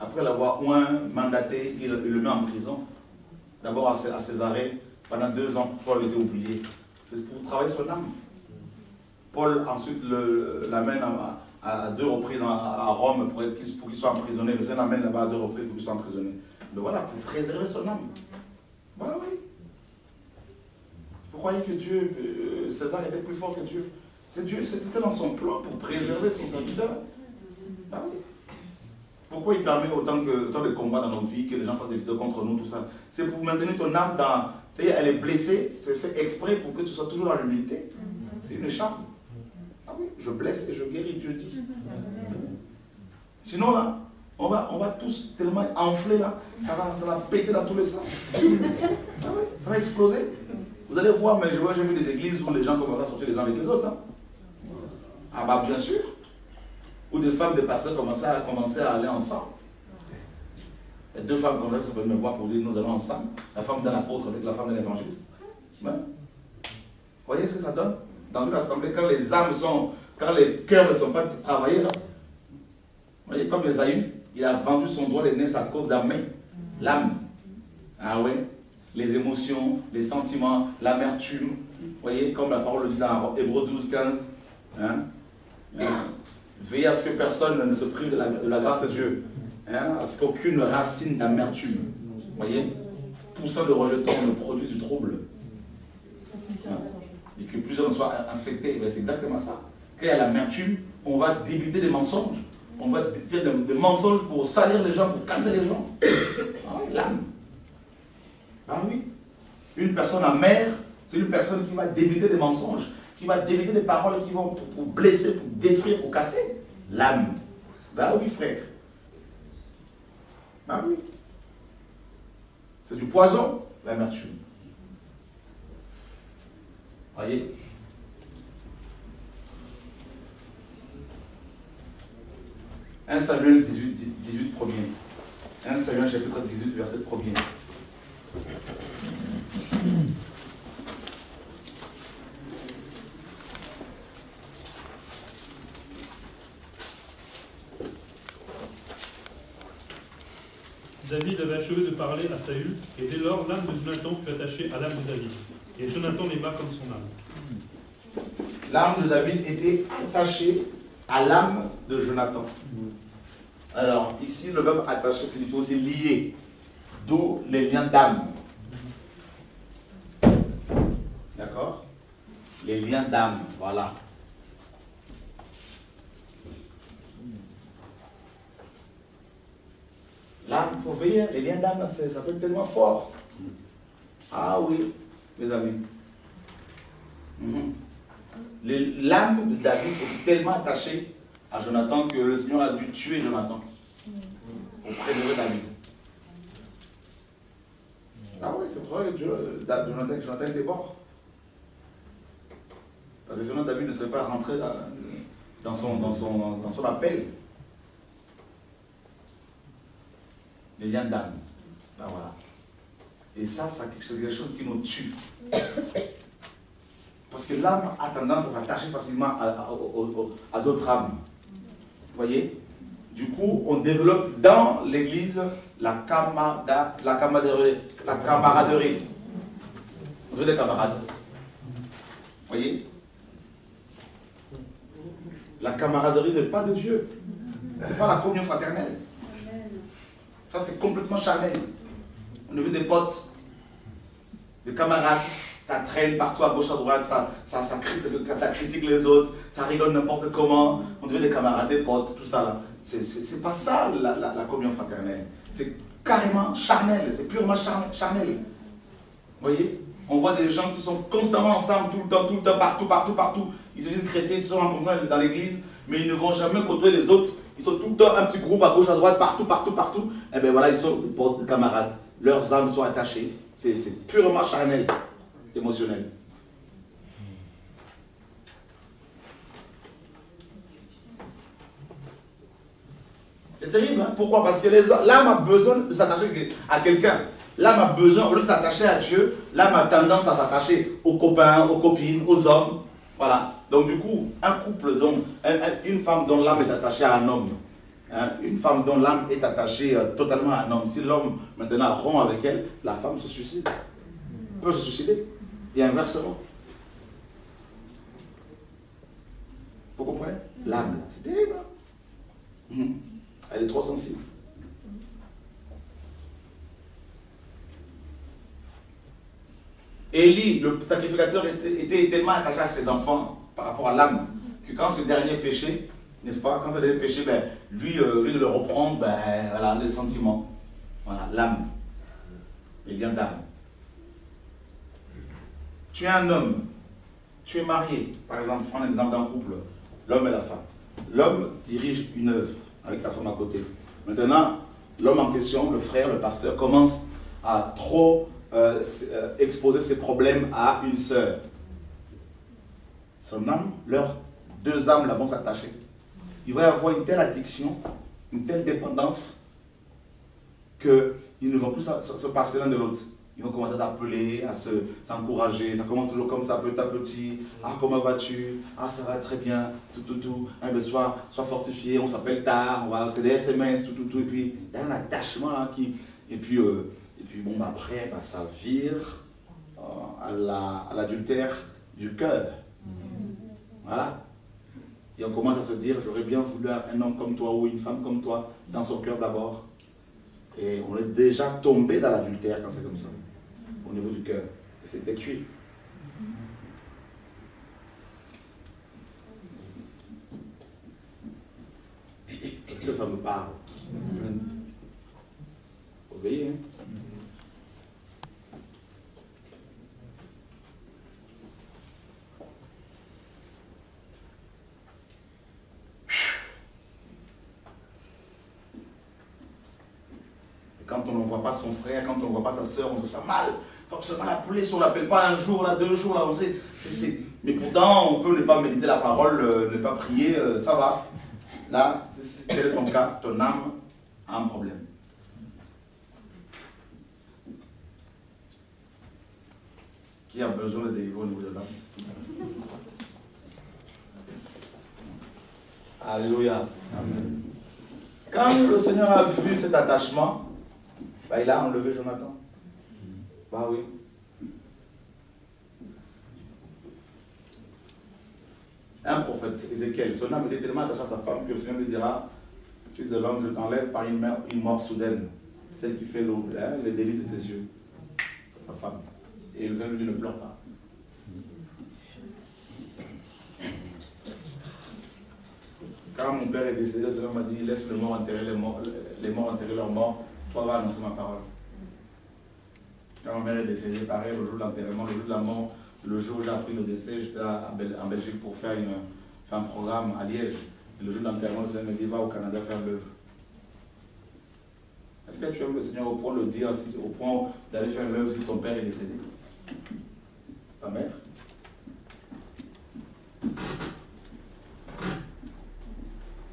après l'avoir moins mandaté, il, le met en prison. D'abord à Césarée, pendant deux ans, Paul était oublié. C'est pour travailler son âme. Paul ensuite l'amène à, deux reprises à, Rome pour, qu'il soit emprisonné. Le Seigneur l'amène là-bas à deux reprises pour qu'il soit emprisonné. Mais voilà, pour préserver son âme. Voilà, oui. Vous croyez que Dieu, euh, César était plus fort que Dieu? Dieu, c'était dans son plan pour préserver son serviteur. Ah oui. Pour pourquoi il permet autant, que, autant de combats dans nos vies, que les gens fassent des vidéos contre nous, tout ça? C'est pour maintenir ton âme dans. Sais, elle est blessée, c'est fait exprès pour que tu sois toujours dans l'humilité. C'est une charme. Ah oui, je blesse et je guéris, Dieu dit. Sinon, là, on va, on va tous tellement enfler là, ça va, ça va péter dans tous les sens. Ah oui, ça va exploser. Vous allez voir, mais je vois, j'ai vu des églises où les gens commencent à sortir les uns avec les autres. hein. Ah bah bien sûr. Où des femmes, des pasteurs commençaient à, commençaient à aller ensemble. A deux femmes comme ça sont venues me voir pour dire nous allons ensemble. La femme d'un apôtre avec la femme d'un évangéliste. Ouais. Vous voyez ce que ça donne? Dans une assemblée, quand les âmes sont, quand les cœurs ne sont pas travaillés là. Vous voyez, comme Esaü, il a vendu son droit d'aînesse à cause de la main, l'âme. Ah ouais Les émotions, les sentiments, l'amertume. Vous voyez, comme la parole le dit dans Hébreu 12, 15. Hein? Hein? Veillez à ce que personne ne se prive de la, de la grâce de Dieu. Hein? À ce qu'aucune racine d'amertume, vous voyez, poussant de rejeton ne produise du trouble. Hein? Et que plusieurs soient infectés. Ben, c'est exactement ça. Quand il y a l'amertume, on va débiter des mensonges. On va dire des, mensonges pour salir les gens, pour casser les gens. Ah l'âme. Ah oui. Une personne amère, c'est une personne qui va débiter des mensonges, qui va débiter des paroles qui vont pour, blesser, pour détruire, pour casser. L'âme. Ben oui, frère. Ben oui. C'est du poison, l'amertume. Voyez 1 Samuel 18, 18 premier. 1 Samuel chapitre 18, verset premier. David avait achevé de parler à Saül, et dès lors l'âme de Jonathan fut attachée à l'âme de David. Et Jonathan l'aima comme son âme. L'âme de David était attachée à l'âme de Jonathan. Alors, ici, le verbe attaché signifie aussi lié, d'où les liens d'âme. D'accord? Les liens d'âme, voilà. L'âme, il faut veiller, les liens d'âme, ça peut être tellement fort. Ah oui, mes amis. Mhm. L'âme de David était tellement attachée à Jonathan que le Seigneur a dû tuer Jonathan pour préserver David. Ah oui, c'est vrai que Jonathan, Jonathan était mort. Parce que sinon David ne serait pas rentré dans son appel. Les liens d'âme. Ben voilà. Et ça, ça, c'est quelque chose qui nous tue. Parce que l'âme a tendance à s'attacher facilement à, à- au- au- à d'autres âmes. Vous voyez? Du coup, on développe dans l'église la, la, camaraderie, la camaraderie. Vous avez des camarades. Vous voyez? La camaraderie n'est pas de Dieu. Ce n'est pas la communion fraternelle. Ça, c'est complètement charnel. On a des potes, des camarades, ça traîne partout à gauche, à droite, ça, ça, ça, cri- ça critique les autres, ça rigole n'importe comment. On devient des camarades, des potes, tout ça. C'est- pas ça la, la, communion fraternelle. C'est carrément charnel, c'est purement charnel. Vous voyez? On voit des gens qui sont constamment ensemble, tout le temps, tout le temps, partout, partout, partout. Ils se disent chrétiens, ils sont rencontrés dans l'église, mais ils ne vont jamais côtoyer les autres. Ils sont tout le temps un petit groupe à gauche, à droite, partout, partout, partout. Et bien voilà, ils sont des des camarades. Leurs âmes sont attachées. C'est purement charnel, émotionnel. C'est terrible, hein? pourquoi? Parce que l'âme a besoin de s'attacher à quelqu'un. L'âme a besoin, au lieu de s'attacher à Dieu, l'âme a tendance à s'attacher aux copains, aux copines, aux hommes. Voilà. Donc du coup, un couple dont, un- un- une femme dont l'âme est attachée à un homme, hein, une femme dont l'âme est attachée euh, totalement à un homme, si l'homme maintenant rompt avec elle, la femme se suicide. Peut se suicider. Et inversement. Vous comprenez? L'âme, c'est terrible. hein. Mhm. Elle est trop sensible. Élie, le sacrificateur, était, était tellement attaché à ses enfants par rapport à l'âme que quand ce dernier péchait, n'est-ce pas Quand c'est des péchés, ben, lui, euh, lieu de le reprendre, ben, voilà, les sentiments. Voilà, l'âme. Les liens d'âme. Tu es un homme, tu es marié. Par exemple, je prends l'exemple d'un couple, l'homme et la femme. L'homme dirige une œuvre avec sa femme à côté. Maintenant, l'homme en question, le frère, le pasteur, commence à trop euh, euh, exposer ses problèmes à une sœur. Son âme, leurs deux âmes vont s'attacher. Il va y avoir une telle addiction, une telle dépendance, qu'ils ne vont plus se, se- se passer l'un de l'autre. Ils vont commencer à t'appeler, à se- s'encourager. Ça commence toujours comme ça, petit à petit. Ah, comment vas-tu? Ah, ça va très bien. Tout, tout, tout. Ah, ben, sois, sois fortifié. On s'appelle tard. On va, c'est des SMS, tout, tout, tout. Et puis, il y a un attachement là qui. Et puis, euh, et puis bon, bah, après, bah, ça vire euh, à l'adultère du cœur. Voilà. Et on commence à se dire, j'aurais bien voulu un homme comme toi ou une femme comme toi dans son cœur d'abord. Et on est déjà tombé dans l'adultère quand c'est comme ça, au niveau du cœur. Et c'était cuit. Est-ce que ça vous parle Obéissez. Hein? Et quand on ne voit pas son frère, quand on ne voit pas sa soeur, on se sent mal. Faut absolument l'appeler. Si on ne l'appelle pas un jour, là, deux jours, là, on sait. Mais pourtant, on peut ne pas méditer la parole, euh, ne pas prier, euh, ça va. Là, c'est- c'est tel est ton cas, ton âme a un problème. Qui a besoin de délivrer au niveau de l'âme? Alléluia. Quand le Seigneur a vu cet attachement, bah, il a enlevé Jonathan. Bah oui. Un prophète, Ézéchiel, son âme était tellement attaché à sa femme que le Seigneur lui dira Fils de l'homme, je t'enlève par une, mort- soudaine, celle qui fait le, hein, les délices de tes yeux. Sa femme. Et le Seigneur lui dit Ne pleure pas. Quand mon père est décédé, le Seigneur m'a dit Laisse le enterrer les morts, les morts enterrer leurs morts, toi va annoncer ma parole. Quand ma mère est décédée, pareil, le jour de l'enterrement, le jour de la mort, le jour où j'ai appris le décès, j'étais en Belgique pour faire, un programme à Liège. Et le jour de l'enterrement, le Seigneur me dit Va au Canada faire l'œuvre. Est-ce que tu aimes le Seigneur au point de le dire, au point d'aller faire l'œuvre si ton père est décédé? Ta mère?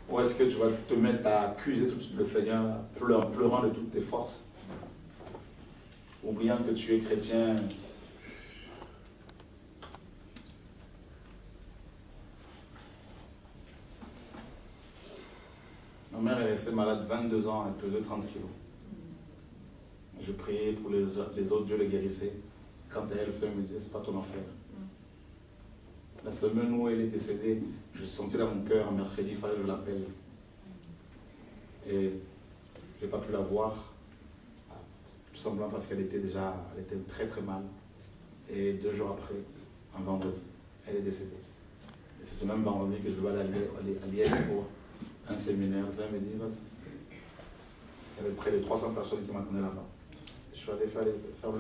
Ou est-ce que tu vas te mettre à accuser tout le Seigneur, pleur- pleurant de toutes tes forces Oubliant que tu es chrétien? Ma mère est restée malade 22 ans, elle pesait 30 kilos. Je priais pour les, autres, Dieu les guérissait. Quant à elle, le me disait, c'est pas ton affaire. La semaine où elle est décédée, je sentais dans mon cœur, mercredi, il fallait que je l'appelle. Et je n'ai pas pu la voir, tout simplement parce qu'elle était déjà très très mal. Et deux jours après, un vendredi, elle est décédée. Et c'est ce même vendredi que je dois aller à Liège- pour un séminaire. Ça me dit. Il y avait près de 300 personnes qui m'attendaient là-bas. Je suis allé faire, faire.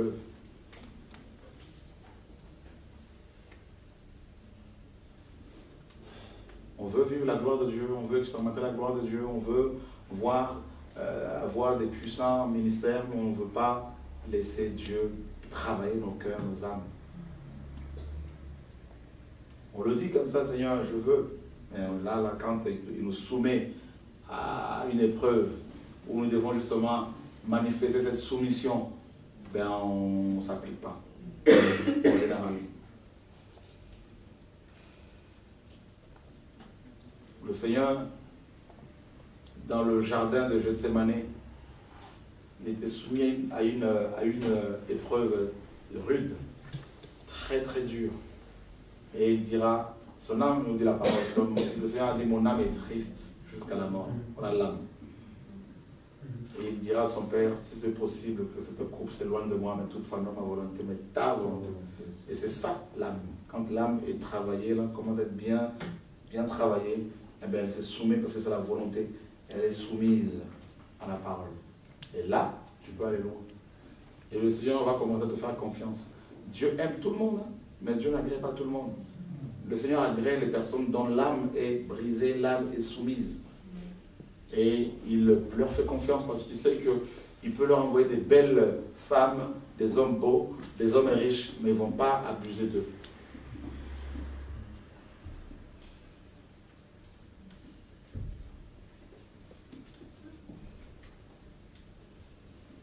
On veut vivre la gloire de Dieu, on veut expérimenter la gloire de Dieu, on veut voir, euh, avoir des puissants ministères, mais on ne veut pas laisser Dieu travailler nos cœurs, nos âmes. On le dit comme ça, Seigneur, je veux. Mais là, là, quand il nous soumet à une épreuve où nous devons justement manifester cette soumission, ben on ne s'applique pas. Le Seigneur, dans le jardin de Gethsemane, il était soumis à une, une épreuve rude, très très dure. Et il dira, son âme nous dit la parole, son- le Seigneur a dit, mon âme est triste jusqu'à la mort. Voilà l'âme. Et il dira à son Père, si c'est possible que cette coupe s'éloigne de moi, mais toutefois non ma volonté, mais ta volonté. Et c'est ça l'âme. Quand l'âme est travaillée, là, commence à être bien, bien travaillée, eh bien, elle se soumet parce que c'est la volonté. Elle est soumise à la parole. Et là, tu peux aller loin. Et le Seigneur va commencer à te faire confiance. Dieu aime tout le monde, hein, mais Dieu n'agrée pas tout le monde. Le Seigneur agrée les personnes dont l'âme est brisée, l'âme est soumise. Et il leur fait confiance parce qu'il sait qu'il peut leur envoyer des belles femmes, des hommes beaux, des hommes riches, mais ils ne vont pas abuser d'eux.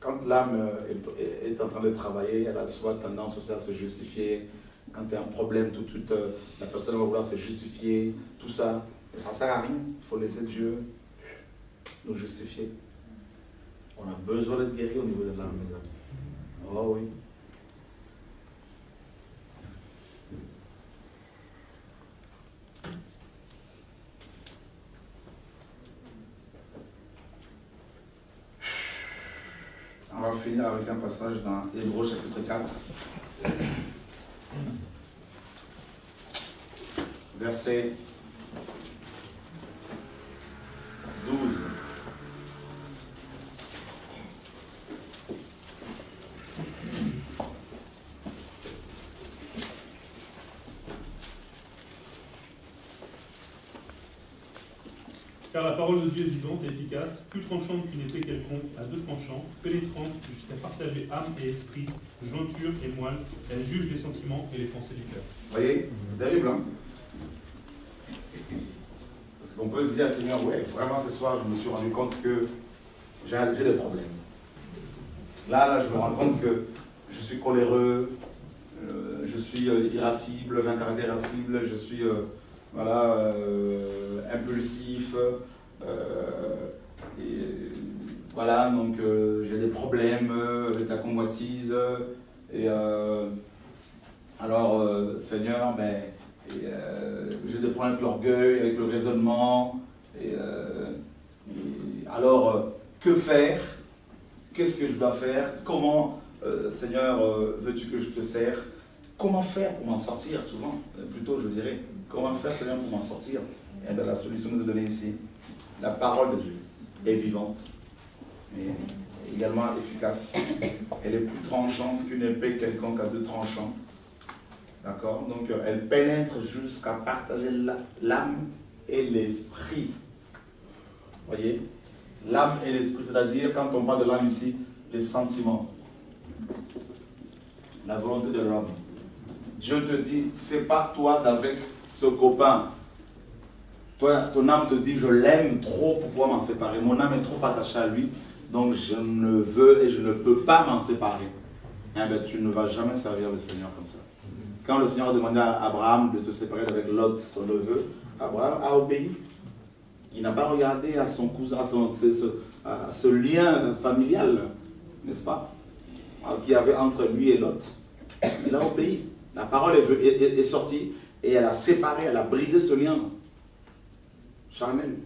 quand l'âme est, en train de travailler, elle a soit tendance aussi à se justifier. Quand il y a un problème, tout de suite, euh, la personne va vouloir se justifier, tout ça. Et ça ne sert à rien. Il faut laisser Dieu nous justifier. On a besoin d'être guéri au niveau de l'âme, mes amis. Oh oui. On va finir avec un passage dans Hébreu chapitre 4. Verset 12. Car la parole de Dieu est vivante et efficace, plus tranchante qu'une épée quelconque, à deux tranchants, pénétrante jusqu'à partager âme et esprit, jointure et moelle. Elle juge les sentiments et les pensées du cœur. Vous voyez C'est terrible, hein Parce qu'on peut se dire, Seigneur, ouais, vraiment ce soir, je me suis rendu compte que j'ai des problèmes. Là, là, je me rends compte que je suis coléreux, euh, je suis euh, irascible, j'ai un caractère irascible, je suis euh, voilà, euh, impulsif. euh, voilà, donc euh, j'ai des problèmes avec la convoitise. Et alors, Seigneur, ben, j'ai des problèmes avec l'orgueil, avec le raisonnement. Alors, que faire? Qu'est-ce que je dois faire? Comment, Seigneur, veux-tu que je te sers? Comment faire pour m'en sortir Souvent, plutôt, je dirais, comment faire, Seigneur, pour m'en sortir? Et bien, la solution nous est donnée ici. La parole de Dieu est vivante, mais également efficace. Elle est plus tranchante qu'une épée quelconque à deux tranchants. D'accord? Donc, euh, elle pénètre jusqu'à partager l'âme et l'esprit. Voyez? L'âme et l'esprit, c'est-à-dire, quand on parle de l'âme ici, les sentiments, la volonté de l'homme. Dieu te dit, sépare-toi d'avec ce copain. Toi, ton âme te dit, je l'aime trop pour pouvoir m'en séparer. Mon âme est trop attachée à lui, donc je ne veux et je ne peux pas m'en séparer. Eh ben, tu ne vas jamais servir le Seigneur comme ça. Quand le Seigneur a demandé à Abraham de se séparer d'avec Lot, son neveu, Abraham a obéi. Il n'a pas regardé à son cousin, à, son- ce, ce- lien familial, n'est-ce pas, qu'il y avait entre lui et Lot. Il a obéi. La parole est- est sortie et elle a séparé, elle a brisé ce lien charnel.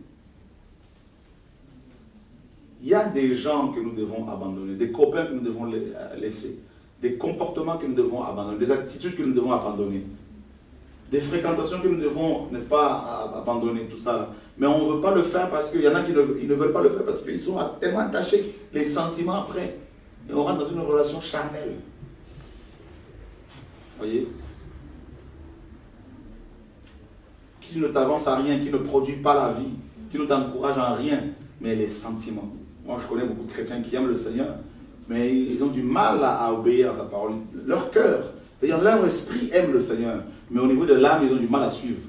Il y a des gens que nous devons abandonner, des copains que nous devons la- laisser, des comportements que nous devons abandonner, des attitudes que nous devons abandonner, des fréquentations que nous devons, n'est-ce pas, abandonner, tout ça. Mais on ne veut pas le faire parce qu'il y en a qui ne, ne veulent pas le faire parce qu'ils sont tellement attachés, les sentiments après. Et on rentre dans une relation charnelle. Voyez? Qui ne t'avance à rien, qui ne produit pas la vie, qui ne t'encourage en rien, mais les sentiments. Moi, je connais beaucoup de chrétiens qui aiment le Seigneur, mais ils ont du mal à, à obéir à sa parole. Leur cœur, c'est-à-dire leur esprit aime le Seigneur, mais au niveau de l'âme, ils ont du mal à suivre.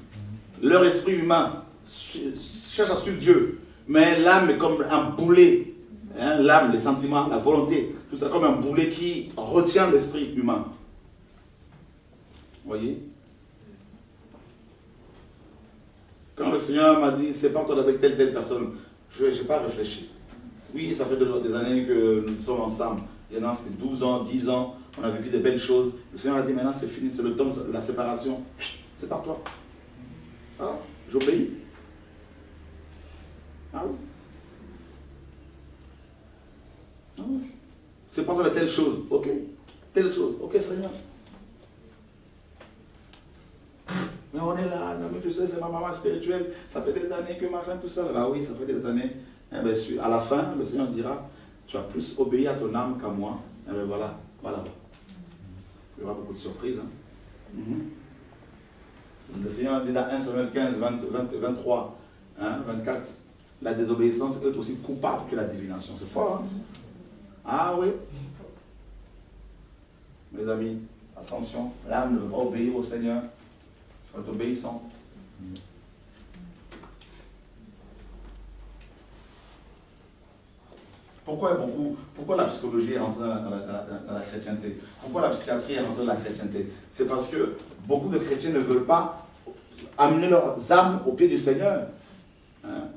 Leur esprit humain cherche à suivre Dieu, mais l'âme est comme un boulet. Hein, l'âme, les sentiments, la volonté, tout ça comme un boulet qui retient l'esprit humain. Voyez? Quand le Seigneur m'a dit, sépare-toi d'avec telle, telle personne, je n'ai pas réfléchi. Oui, ça fait de- des années que nous sommes ensemble. Il y en a, c'est 12 ans, 10 ans, on a vécu des belles choses. Le Seigneur a dit, maintenant c'est fini, c'est le temps la séparation. Sépare-toi. Ah, j'obéis. Ah oui. Ah oui. Sépare-toi de telle chose. Ok. Telle chose. Ok, Seigneur. Mais on est là, non, mais tu sais, c'est ma maman spirituelle, ça fait des années que machin, tout ça. Bah oui, ça fait des années. Eh ben, à la fin, le Seigneur dira, tu as plus obéi à ton âme qu'à moi. Eh ben voilà, voilà. Il y aura beaucoup de surprises. Hein. Mhm. Le Seigneur dit dans 1 Samuel 15, 23, 24, la désobéissance est aussi coupable que la divination. C'est fort, hein? Ah oui. Mes amis, attention, l'âme va obéir au Seigneur. Obéissant. Pourquoi, beaucoup, pourquoi la psychologie est rentrée dans la, chrétienté? Pourquoi la psychiatrie est rentrée dans la chrétienté? C'est parce que beaucoup de chrétiens ne veulent pas amener leurs âmes au pied du Seigneur hein,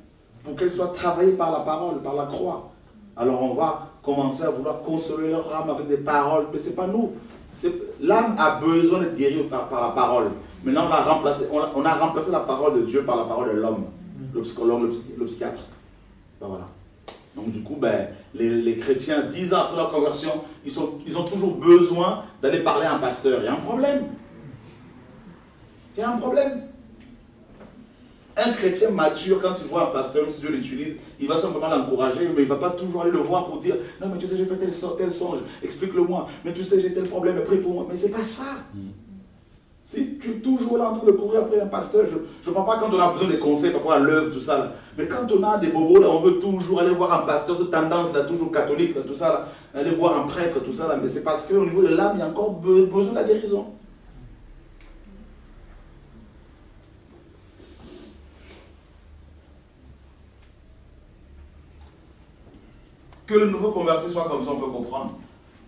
pour qu'elles soient travaillées par la parole, par la croix. Alors on va commencer à vouloir consoler leur âme avec des paroles, mais ce n'est pas nous. L'âme a besoin d'être guérie par, la parole. Maintenant, on a, remplacé, la parole de Dieu par la parole de l'homme, le psychologue, le, psychiatre. Ben. Donc du coup, ben, les, chrétiens, dix ans après leur conversion, ils, ont toujours besoin d'aller parler à un pasteur. Il y a un problème. Il y a un problème. Un chrétien mature, quand il voit un pasteur, si Dieu l'utilise, il va simplement l'encourager, mais il ne va pas toujours aller le voir pour dire Non, mais tu sais, j'ai fait tel, songe, explique-le-moi. Mais tu sais, j'ai tel problème, prie pour moi. Mais c'est pas ça. Mm. Si tu es toujours là en train de courir après un pasteur, je ne comprends pas quand on a besoin de conseils par rapport à l'œuvre, tout ça. Là. Mais quand on a des bobos, là, on veut toujours aller voir un pasteur, cette tendance, là, toujours catholique, tout ça, là, aller voir un prêtre, tout ça. Là. Mais c'est parce qu'au niveau de l'âme, il y a encore besoin de la guérison. Que le nouveau converti soit comme ça, on peut comprendre.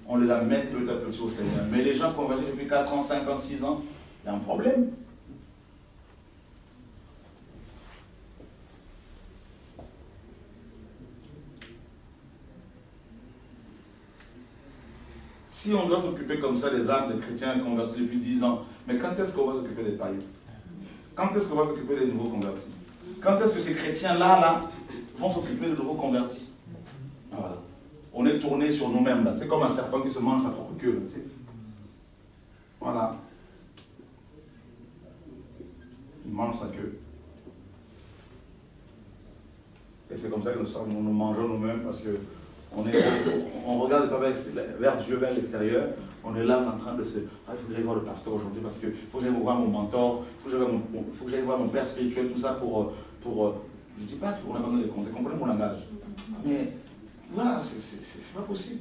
On les amène petit à petit au Seigneur. Mais les gens convertis depuis 4 ans, 5 ans, 6 ans, y a un problème. Si on doit s'occuper comme ça des âmes des chrétiens convertis depuis 10 ans, mais quand est-ce qu'on va s'occuper des païens? Quand est-ce qu'on va s'occuper des nouveaux convertis? Quand est-ce que ces chrétiens-là là, vont s'occuper des nouveaux convertis? Voilà. On est tourné sur nous-mêmes là. C'est comme un serpent qui se mange sa propre queue. Voilà. Il mange sa queue. Et c'est comme ça que nous, mangeons nous-mêmes parce que on, on regarde pas vers Dieu, vers l'extérieur. On est là en train de se. Ah, il faut que voir le pasteur aujourd'hui parce qu'il faut que j'aille voir mon mentor, il faut que j'aille voir, mon père spirituel, tout ça pour. pour je ne dis pas qu'on a besoin de conseils, comprenez mon langage. Mais voilà, c'est pas possible.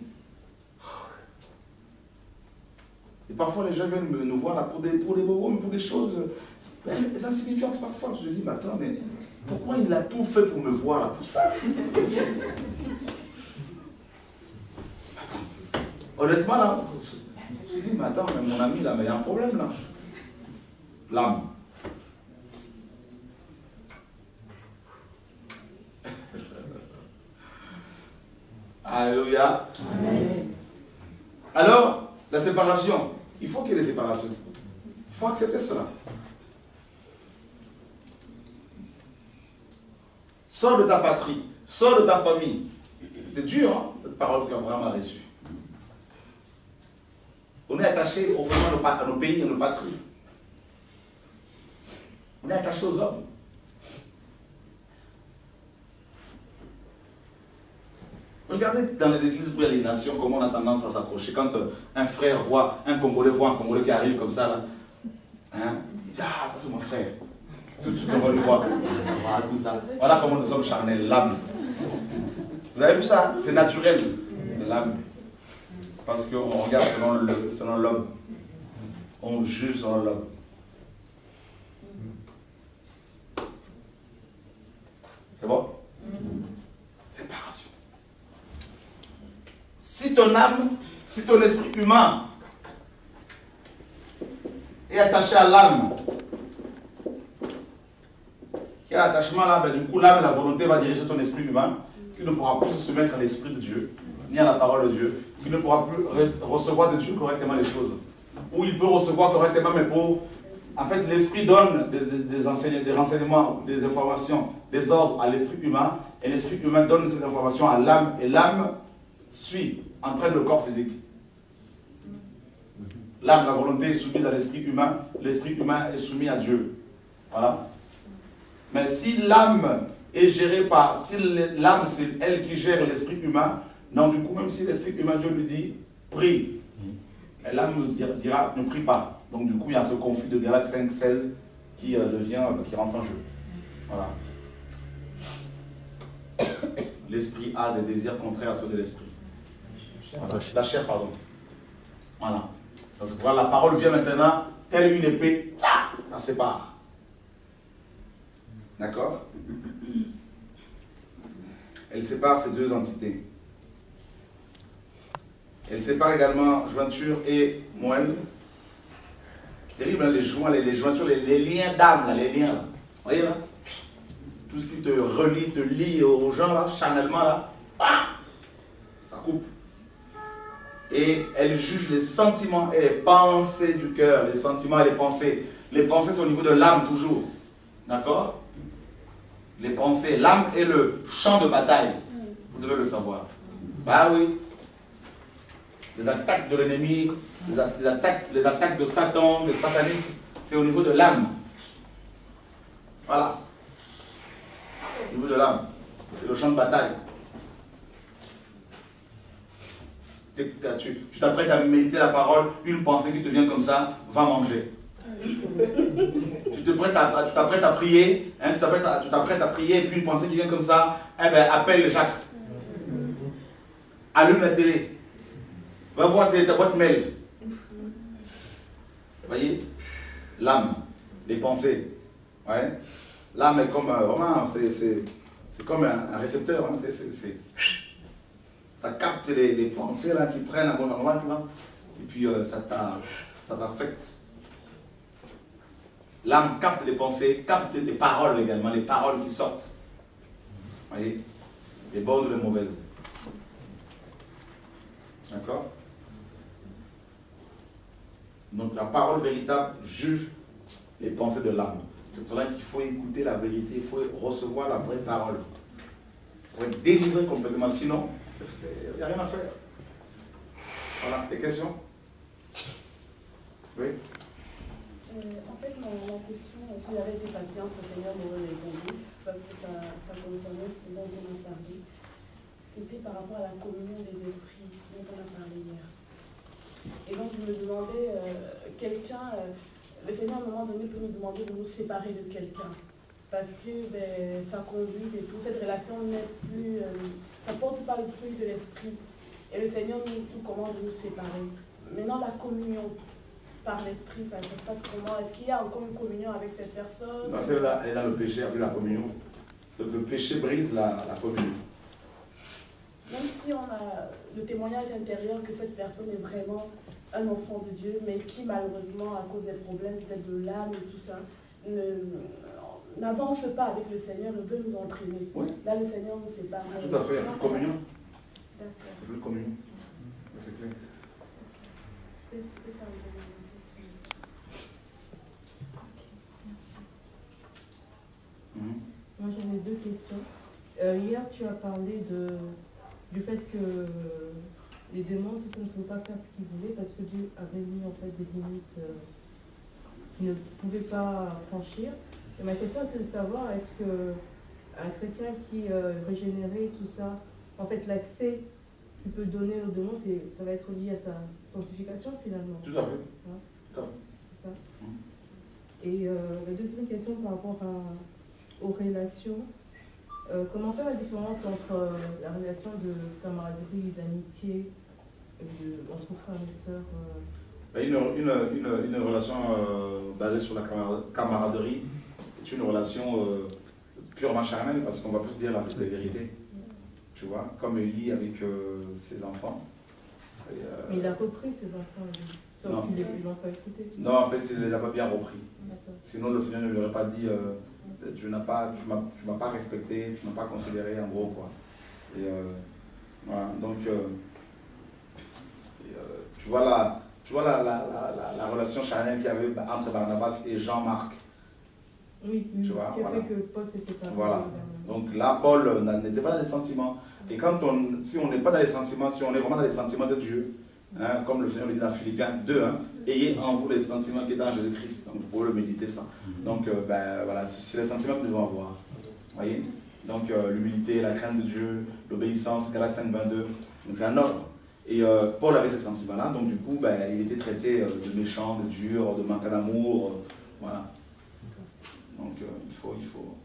Et parfois, les gens viennent nous voir là pour des, pour des mais pour des choses insignifiantes parfois. Je me dis, mais attends, mais pourquoi il a tout fait pour me voir là, pour ça? Honnêtement, là, je me dis, mais attends, mais mon ami, là, mais il y a un problème là. L'âme. Alléluia. Alors, la séparation. Il faut qu'il y ait des séparations. Il faut accepter cela. Sors de ta patrie, sors de ta famille. C'est dur, hein, cette parole qu'Abraham a reçue. On est attaché au fondement à nos pays et nos patries. On est attaché aux hommes. Regardez dans les églises où il y a les nations, comment on a tendance à s'accrocher. Quand un frère voit, un Congolais voit un Congolais qui arrive comme ça, là, hein, il dit Ah, c'est mon frère. Tout, tout le monde le voit. Ça va, tout ça. Voilà comment nous sommes charnels, l'âme. Vous avez vu ça? C'est naturel, l'âme. Parce qu'on regarde selon l'homme. On juge selon l'homme. C'est bon Séparation. Si ton âme, si ton esprit humain est attaché à l'âme, il y a l'attachement là, ben, du coup l'âme, la volonté va diriger ton esprit humain, qui ne pourra plus se soumettre à l'esprit de Dieu, ni à la parole de Dieu, qui ne pourra plus recevoir de Dieu correctement les choses. Ou il peut recevoir correctement, mais pour... En fait, l'esprit donne des renseignements, des informations, des ordres à l'esprit humain, et l'esprit humain donne ces informations à l'âme, et l'âme suit, entraîne le corps physique. L'âme, la volonté est soumise à l'esprit humain, l'esprit humain est soumis à Dieu. Voilà. Mais si l'âme est gérée par, si l'âme c'est elle qui gère l'esprit humain, non, du coup, même si l'esprit humain, Dieu lui dit, prie, l'âme dira, ne prie pas. Donc du coup, il y a ce conflit de Galates 5, 16 qui euh, devient, euh, qui rentre en jeu. Voilà. L'esprit a des désirs contraires à ceux de l'esprit. La chair, pardon. Voilà. Parce que voilà, la parole vient maintenant, telle une épée, ça, la sépare. D'accord? Elle sépare ces deux entités. Elle sépare également jointure et moelle. Terrible, hein, les joints, les, jointures, les, liens d'âme, les liens. Là. Vous voyez là? Tout ce qui te relie, te lie aux gens, là, charnellement, là, coupe. Et elle juge les sentiments et les pensées du cœur, les sentiments et les pensées. Les pensées sont au niveau de l'âme toujours. D'accord? Les pensées, l'âme est le champ de bataille. Vous devez le savoir. Bah oui, les attaques de l'ennemi, les, attaques, les attaques de Satan, de satanisme, c'est au niveau de l'âme. Voilà. Au niveau de l'âme. C'est le champ de bataille. Tu t'apprêtes à méditer la parole, une pensée qui te vient comme ça, va manger. tu t'apprêtes à, à, prier, hein, tu t'apprêtes à, prier, et puis une pensée qui vient comme ça, eh ben, appelle Jacques. Allume la télé. Va voir ta boîte mail. Vous voyez? L'âme, les pensées. Ouais. L'âme est comme, euh, vraiment, c'est comme un, récepteur. Hein. Ça capte les, pensées là, qui traînent à gauche à droite. Là, et puis euh, ça t'affecte. L'âme capte les pensées, capte les paroles également, les paroles qui sortent. Vous voyez? Les bonnes ou les mauvaises. D'accord? Donc la parole véritable juge les pensées de l'âme. C'est pour cela qu'il faut écouter la vérité, il faut recevoir la vraie parole. Il faut être délivré complètement, sinon, il n'y a rien à faire. Voilà, des questions? Oui euh, En fait, ma, question, si j'avais été patiente, le Seigneur m'aurait répondu, parce que ça, ça concernait ce dont on a. C'était par rapport à la communion des esprits dont on a parlé hier. Et donc, je me demandais, euh, quelqu'un, euh, le Seigneur, à un moment donné, peut nous demander de nous séparer de quelqu'un. Parce que ben, sa conduite et toute cette relation n'est plus. Ça porte pas le fruit de l'esprit. Et le Seigneur nous, commande de nous séparer. Maintenant, la communion par l'esprit, ça se passe comment? Est-ce qu'il y a encore une communion avec cette personne? Parce qu'elle a, elle a le péché, avec la communion. Le péché brise la, la communion. Même si on a le témoignage intérieur que cette personne est vraiment un enfant de Dieu, mais qui malheureusement, à cause des problèmes peut-être de l'âme et tout ça, n'avance pas avec le Seigneur, ne veut nous entraîner. Là, le Seigneur nous sépare. Tout à fait, communion. D'accord. Plus communion. C'est clair. Mhm. Moi, j'avais deux questions. Euh, hier, tu as parlé de du fait que les démons, tout ça, ne pouvaient pas faire ce qu'ils voulaient parce que Dieu avait mis en fait des limites euh, qu'ils ne pouvaient pas franchir. Et ma question était de savoir, est-ce que un chrétien qui euh, régénéré, tout ça, en fait, l'accès qu'il peut donner aux démons, ça va être lié à sa sanctification finalement. Tout à fait. Hein? C'est ça. Mmh. Et euh, la deuxième question par rapport à, aux relations. Euh, comment faire la différence entre euh, la relation de camaraderie, d'amitié entre frères et sœurs euh? ben, une, une, relation basée sur la camaraderie est une relation purement charnelle parce qu'on va plus dire la, vérité. Tu vois, comme Élie avec ses enfants. Mais il a repris ses enfants, sauf ne pas écouté. Non, en fait, il ne les a pas bien repris. Sinon, le Seigneur ne lui aurait pas dit tu n'as pas, tu m'as pas respecté, tu m'as pas considéré en gros quoi. Et euh, voilà, donc euh, euh, tu vois la, tu vois la, la, la, la relation charnelle qu'il y avait entre Barnabas et Jean-Marc. Oui, oui, tu vois, qui voilà. fait que Paul s'est séparé. Voilà. Donc là, Paul n'était pas dans les sentiments. Et quand on, si on n'est pas dans les sentiments, si on est vraiment dans les sentiments de Dieu, hein, comme le Seigneur le dit dans Philippiens 2, hein, ayez en vous les sentiments qui étaient en Jésus-Christ. Donc vous pouvez le méditer ça. Donc euh, ben, voilà, c'est les sentiments que nous devons avoir. voyez? Donc euh, l'humilité, la crainte de Dieu, l'obéissance, Galates 5, 22. Donc c'est un ordre. Et euh, Paul avait ces sentiments-là, donc du coup, ben, il était traité de méchant, de dur, de manquant d'amour. voilà. Donc il faut, il faut,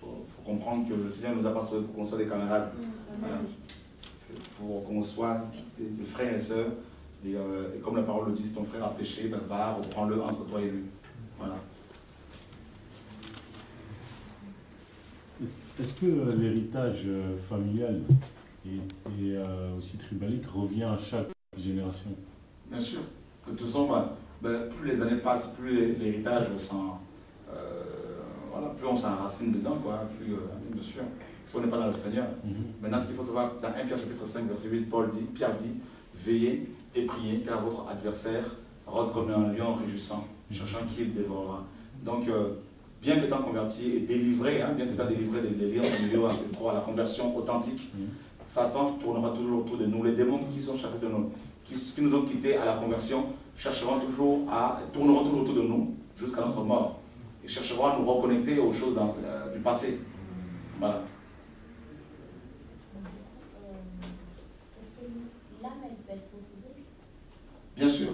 faut, comprendre que le Seigneur nous a pas sauvés pour qu'on soit des camarades. Voilà. Pour qu'on soit des, frères et sœurs. Et, comme la parole le dit, si ton frère a péché, ben, va, reprends-le entre toi et lui. Voilà. Est-ce que euh, l'héritage euh, familial et, euh, aussi tribalique revient à chaque génération? Bien sûr. De toute façon, bah, bah, plus les années passent, plus l'héritage voilà, plus on s'enracine dedans, quoi, plus, bien sûr. Parce qu'on n'est pas dans le Seigneur. Mhm. Maintenant, ce qu'il faut savoir, dans 1 Pierre chapitre 5, verset 8, Paul dit, Pierre dit, veillez et priez, car votre adversaire rôde comme un lion rugissant, cherchant qui il dévorera. Donc, bien que tu as converti et délivré, hein, bien que tu as délivré les, liens familiaux ancestraux à la conversion authentique, mm. Satan tournera toujours autour de nous. Les démons qui sont chassés de nous, qui, nous ont quittés à la conversion, chercheront toujours à, tourneront toujours autour de nous jusqu'à notre mort. Et chercheront à nous reconnecter aux choses euh, du passé. Voilà. Bien sûr.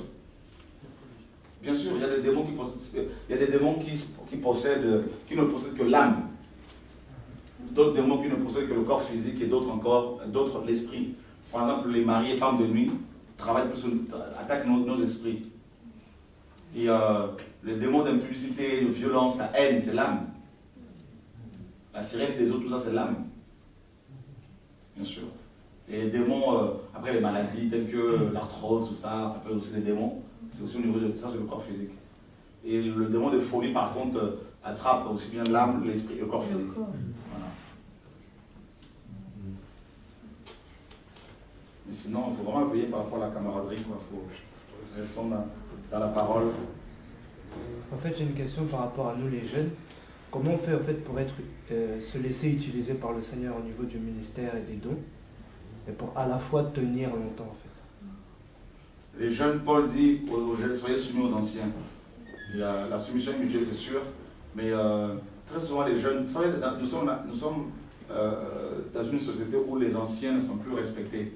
Bien sûr, il y a des démons qui possèdent, il y a des démons qui, qui, possèdent, qui ne possèdent que l'âme. D'autres démons qui ne possèdent que le corps physique et d'autres encore, d'autres l'esprit. Par exemple, les maris et femmes de nuit travaillent plus, attaquent nos, esprits. Et euh, les démons d'impulsité, de violence, la haine, c'est l'âme. La sirène des eaux, tout ça, c'est l'âme. Bien sûr. Et les démons, euh, après les maladies telles que l'arthrose, tout ça, ça peut être aussi des démons. C'est aussi au niveau de ça, c'est le corps physique. Et le démon de folie, par contre, euh, attrape aussi bien l'âme, l'esprit, le corps physique. Voilà. Mais sinon, il faut vraiment veiller par rapport à la camaraderie. Il faut rester dans, la parole. En fait, j'ai une question par rapport à nous les jeunes. Comment on fait en fait pour être, euh, se laisser utiliser par le Seigneur au niveau du ministère et des dons, et pour à la fois tenir longtemps en fait? Les jeunes, Paul dit aux jeunes, soyez soumis aux anciens. la soumission mutuelle, c'est sûr, mais euh, très souvent les jeunes, vous savez, nous sommes, nous sommes euh, dans une société où les anciens ne sont plus respectés.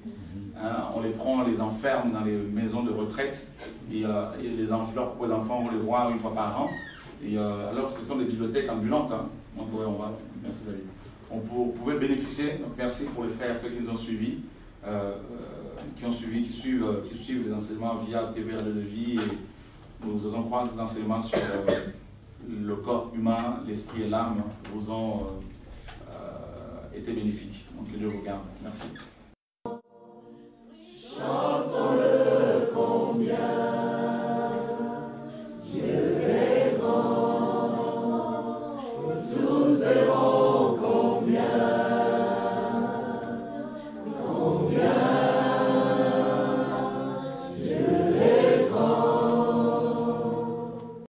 Hein, on les prend, on les enferme dans les maisons de retraite, et, euh, les enfants, on les voit une fois par an. Et, alors, ce sont des bibliothèques ambulantes. Hein. On va, merci. On pouvait bénéficier, merci pour les frères et ceux qui nous ont suivis qui ont suivi, qui suivent, euh, les enseignements via TV de Vie. Nous osons croire que les enseignements sur euh, le corps humain, l'esprit et l'âme vous ont euh, été bénéfiques. Donc que Dieu vous garde. Merci chantons-le combien.